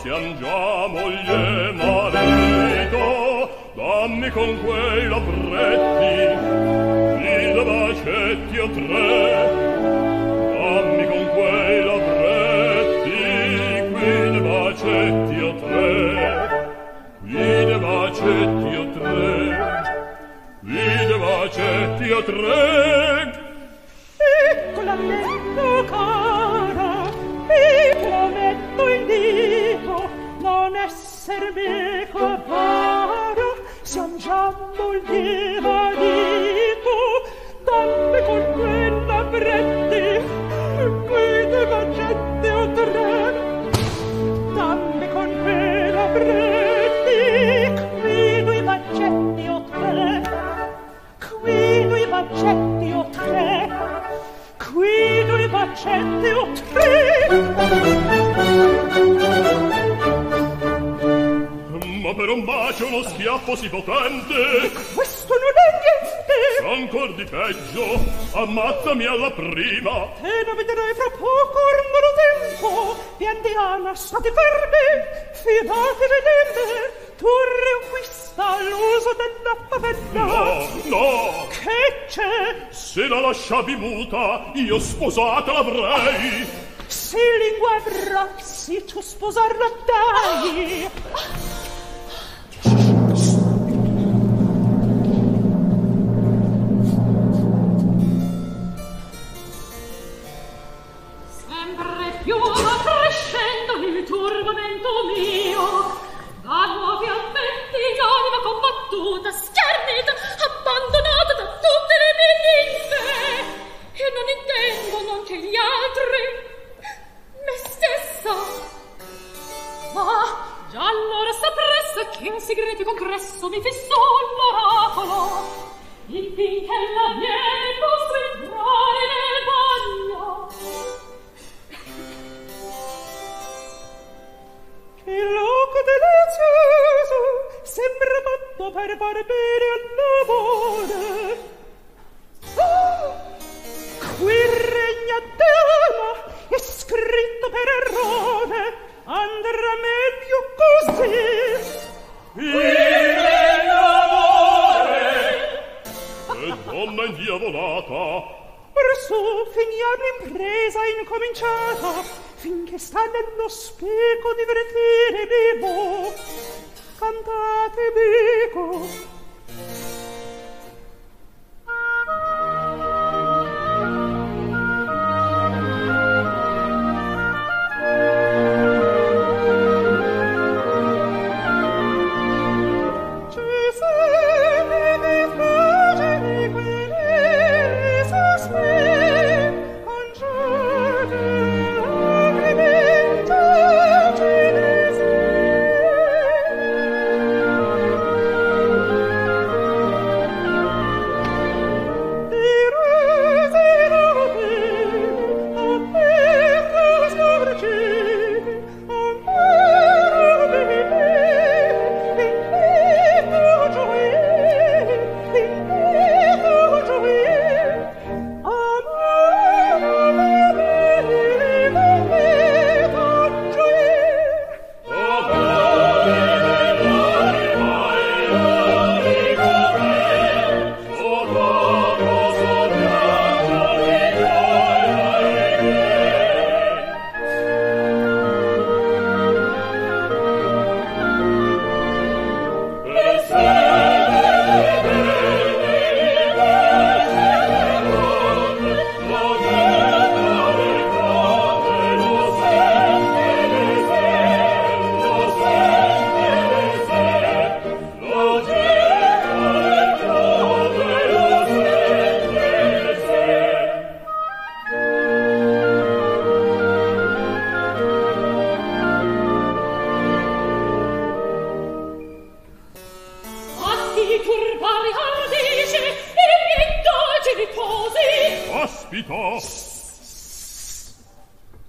piangiamo gli marito dammi con quei labretti, di due bacetti o tre, dammi con quei labretti, qui due bacetti o tre, qui due bacetti o tre, qui due bacetti o tre, moglie ma per un bacio uno schiaffo si potente. Questo non è niente! Ancor di peggio ammattami alla prima. Te lo vedrai fra poco ormai lo tempo. Pian Diana state ferme fidate vedete tu requista l'uso della pavetta. No no. Che c'è? Se la lasciavi muta io sposata l'avrei. Se lingua avrà, si tu sposarla dai! Ah, ah. battuta, schernita, abbandonata da tutte le mie ninfe. E non intendono che gli altri, me stessa. Ma già allora sapresse che in segreti congresso mi fissò l'oracolo. Il la viene posto entrare nel bagno. il loco delizioso sembra fatto per far bene al nobone oh! Ah! qui regna Dema è scritto per errore andrà meglio così. Qui regna e donna indiavolata. Per su finir l'impresa incominciata finché sta nello spieco divertire vivo cantate bico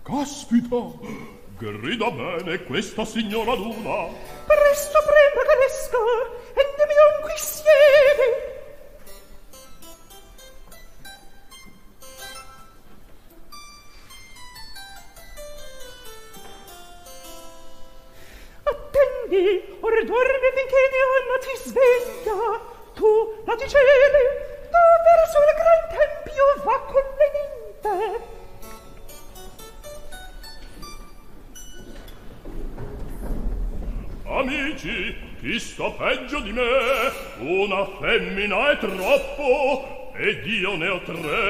Caspita! Grida bene questa signora Luna! Presto, prima, cresca! femmina è troppo ed io ne ho tre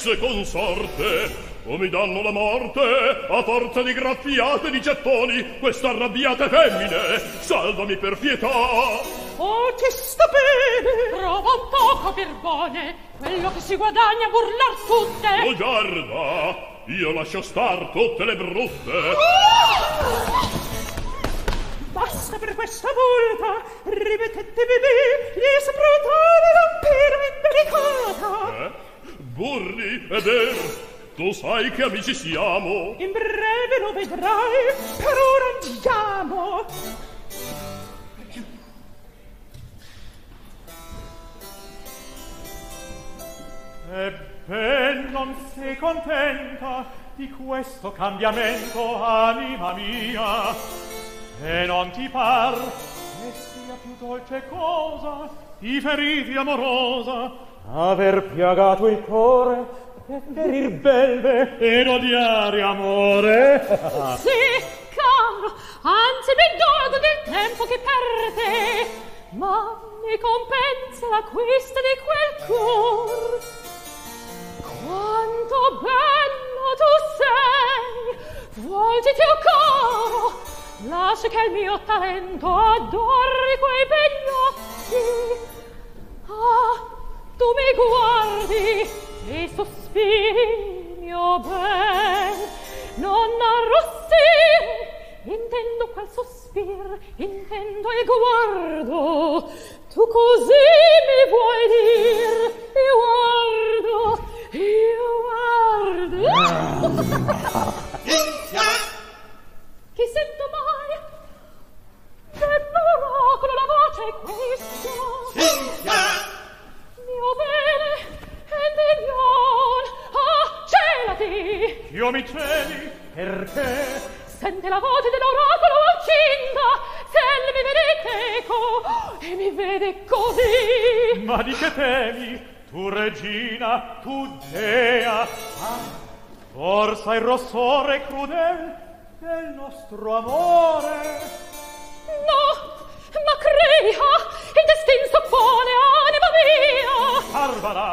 ex consorte o mi danno la morte a forza di graffiate di gettoni questa arrabbiate femmine salvami per pietà. Oh ti sta bene! Prova un poco perbone quello che si guadagna a burlar tutte. Oh, Bugiarda io lascio star tutte le brutte. Oh! basta per questa volta ripetetevi lì gli saprò tale rompere in delicata eh? Burri, ed er, tu sai che amici siamo. In breve lo vedrai per ora andiamo. Ebben non sei contenta di questo cambiamento, anima mia, e non ti par che sia più dolce cosa di feriti amorosa aver piagato il cuore e ferir belve ed odiare amore. Sì, caro, anzi mi dodo del tempo che perde, ma mi compensa l'acquisto di quel cuor. Quanto bello tu sei, volgiti o caro, lascia che il mio talento adorri quei begli occhi. Ah, tu mi guardi e sospiri, mio ben, non arrossire, intendo quel sospir, intendo il guardo. Tu così mi vuoi dir, io guardo, Cinzia! Chi sento mai? Dell'oracolo la voce è questa. Io bene, e denion, ah, celati! Io mi celi, perché? Sente la voce dell'oracolo accinta, se mi vedete, ecco, e mi vede così! Ma di che temi? Tu regina, tu dea, ah, Forza il rossore crudel del nostro amore. No, Ma crea, il destin soppone anima mia! Barbara,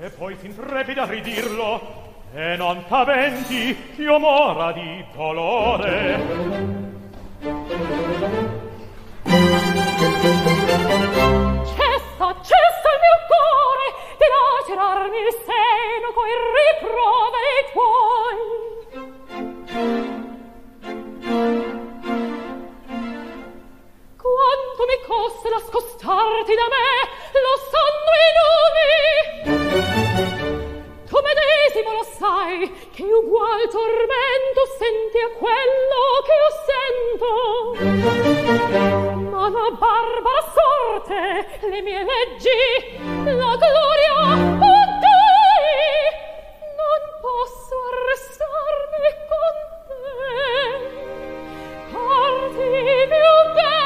e poi t'intrepida a ridirlo, e non t'aventi, io mora di dolore. Cessa, cessa il mio cuore di lacerarmi il seno coi riproveri tuoi. Quanto mi costa la scostarti da me, lo sanno i numi. Tu medesimo lo sai che ugual tormento senti a quello che io sento. Ma la barbara sorte, le mie leggi, la gloria, oh dai, non posso arrestarmi con te. Parti, mio bene,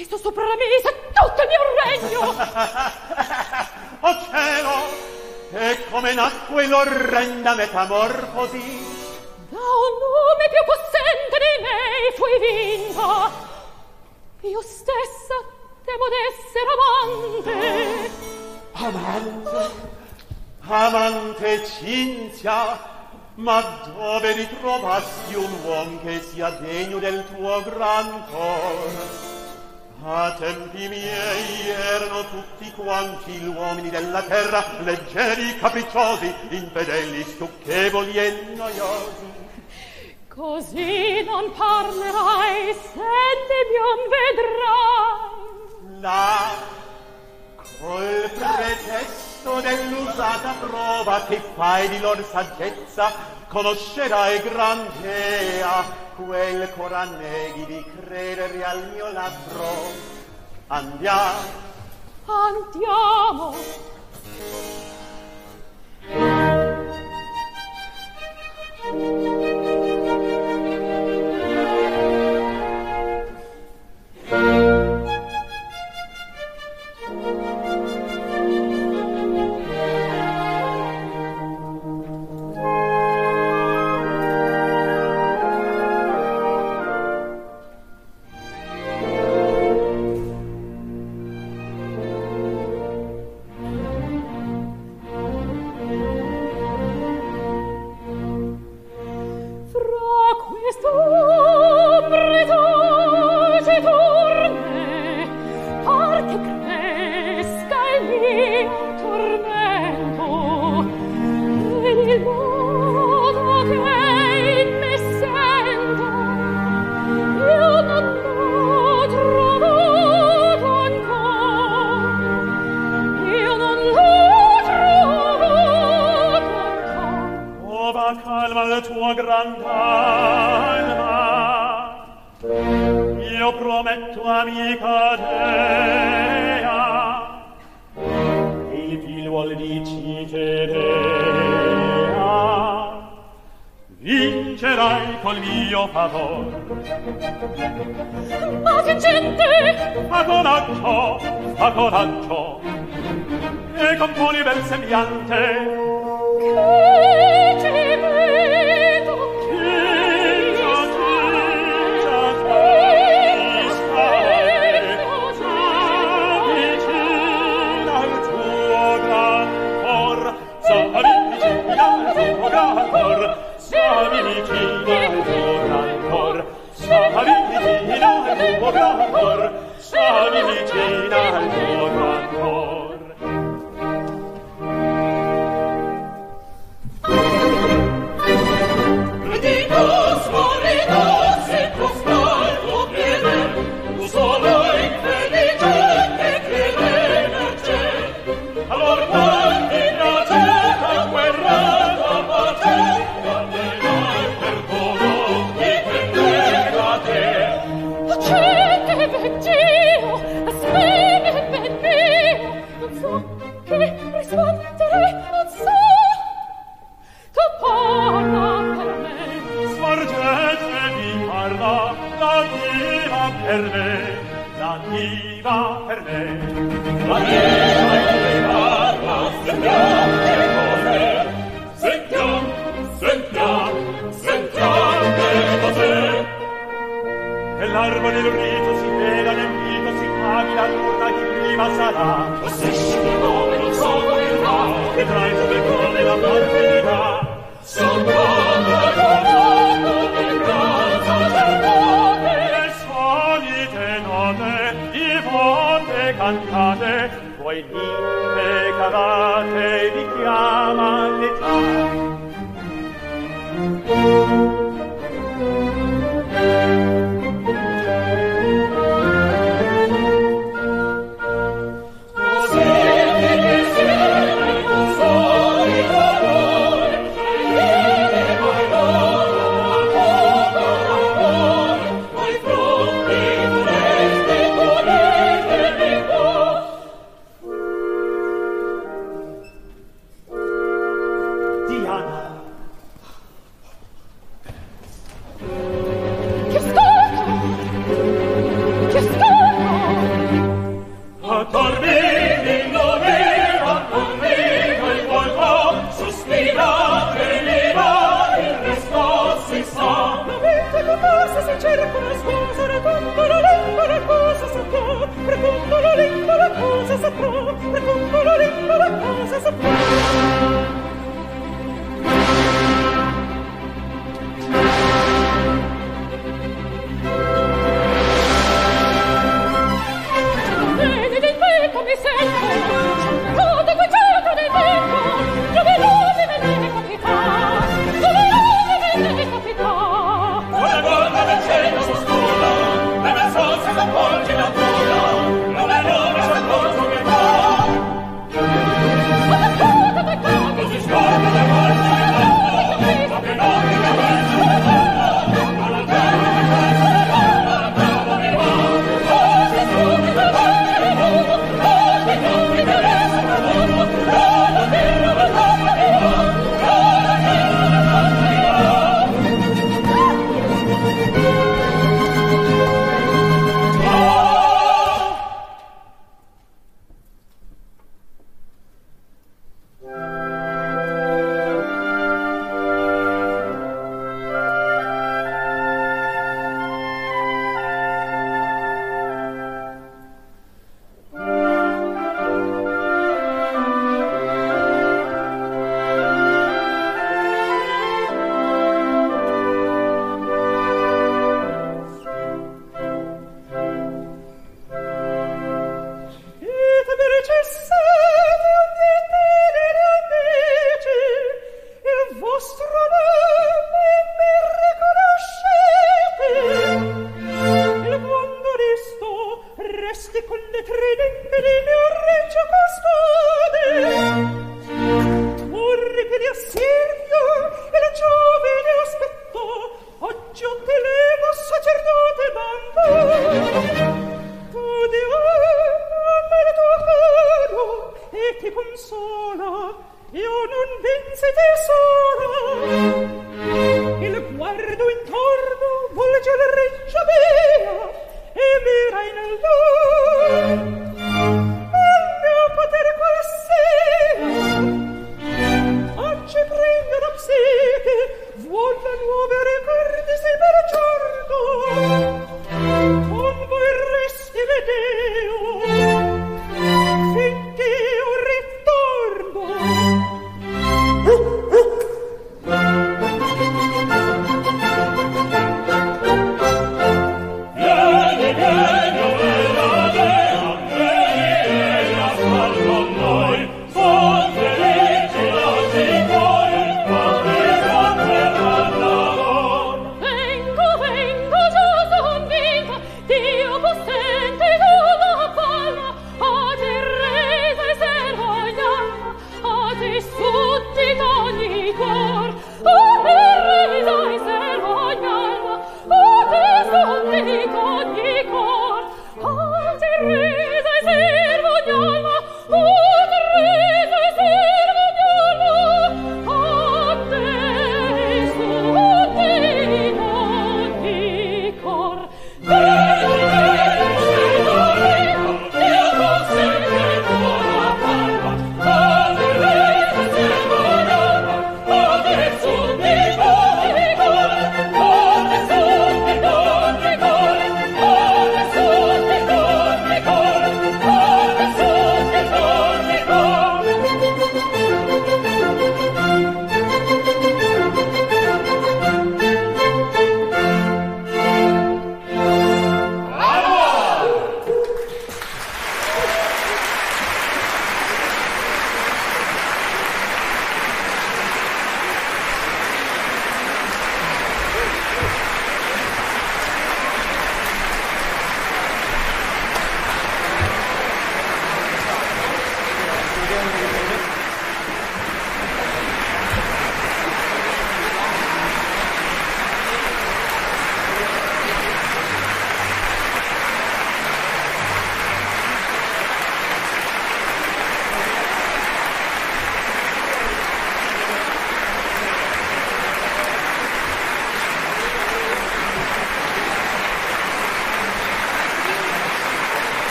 peso sopra la mesa tutto il mio regno! oh cielo! E come nacque l'orrenda metamorfosi? Da un nome più possente dei miei fui vinta. Io stessa temo d'essere amante. Oh, amante? Oh. Amante Cinzia? Ma dove ritrovasti un uomo che sia degno del tuo gran cor? A tempi miei erano tutti quanti gli uomini della terra leggeri, capricciosi, infedeli, stucchevoli e noiosi. Così non parlerai se debion vedrai. La col pretesto gusto dell'usata prova che fai di lor saggezza conoscerai grandea quel coraneghi di credere al mio labbro andiamo andiamo Andiamo! you.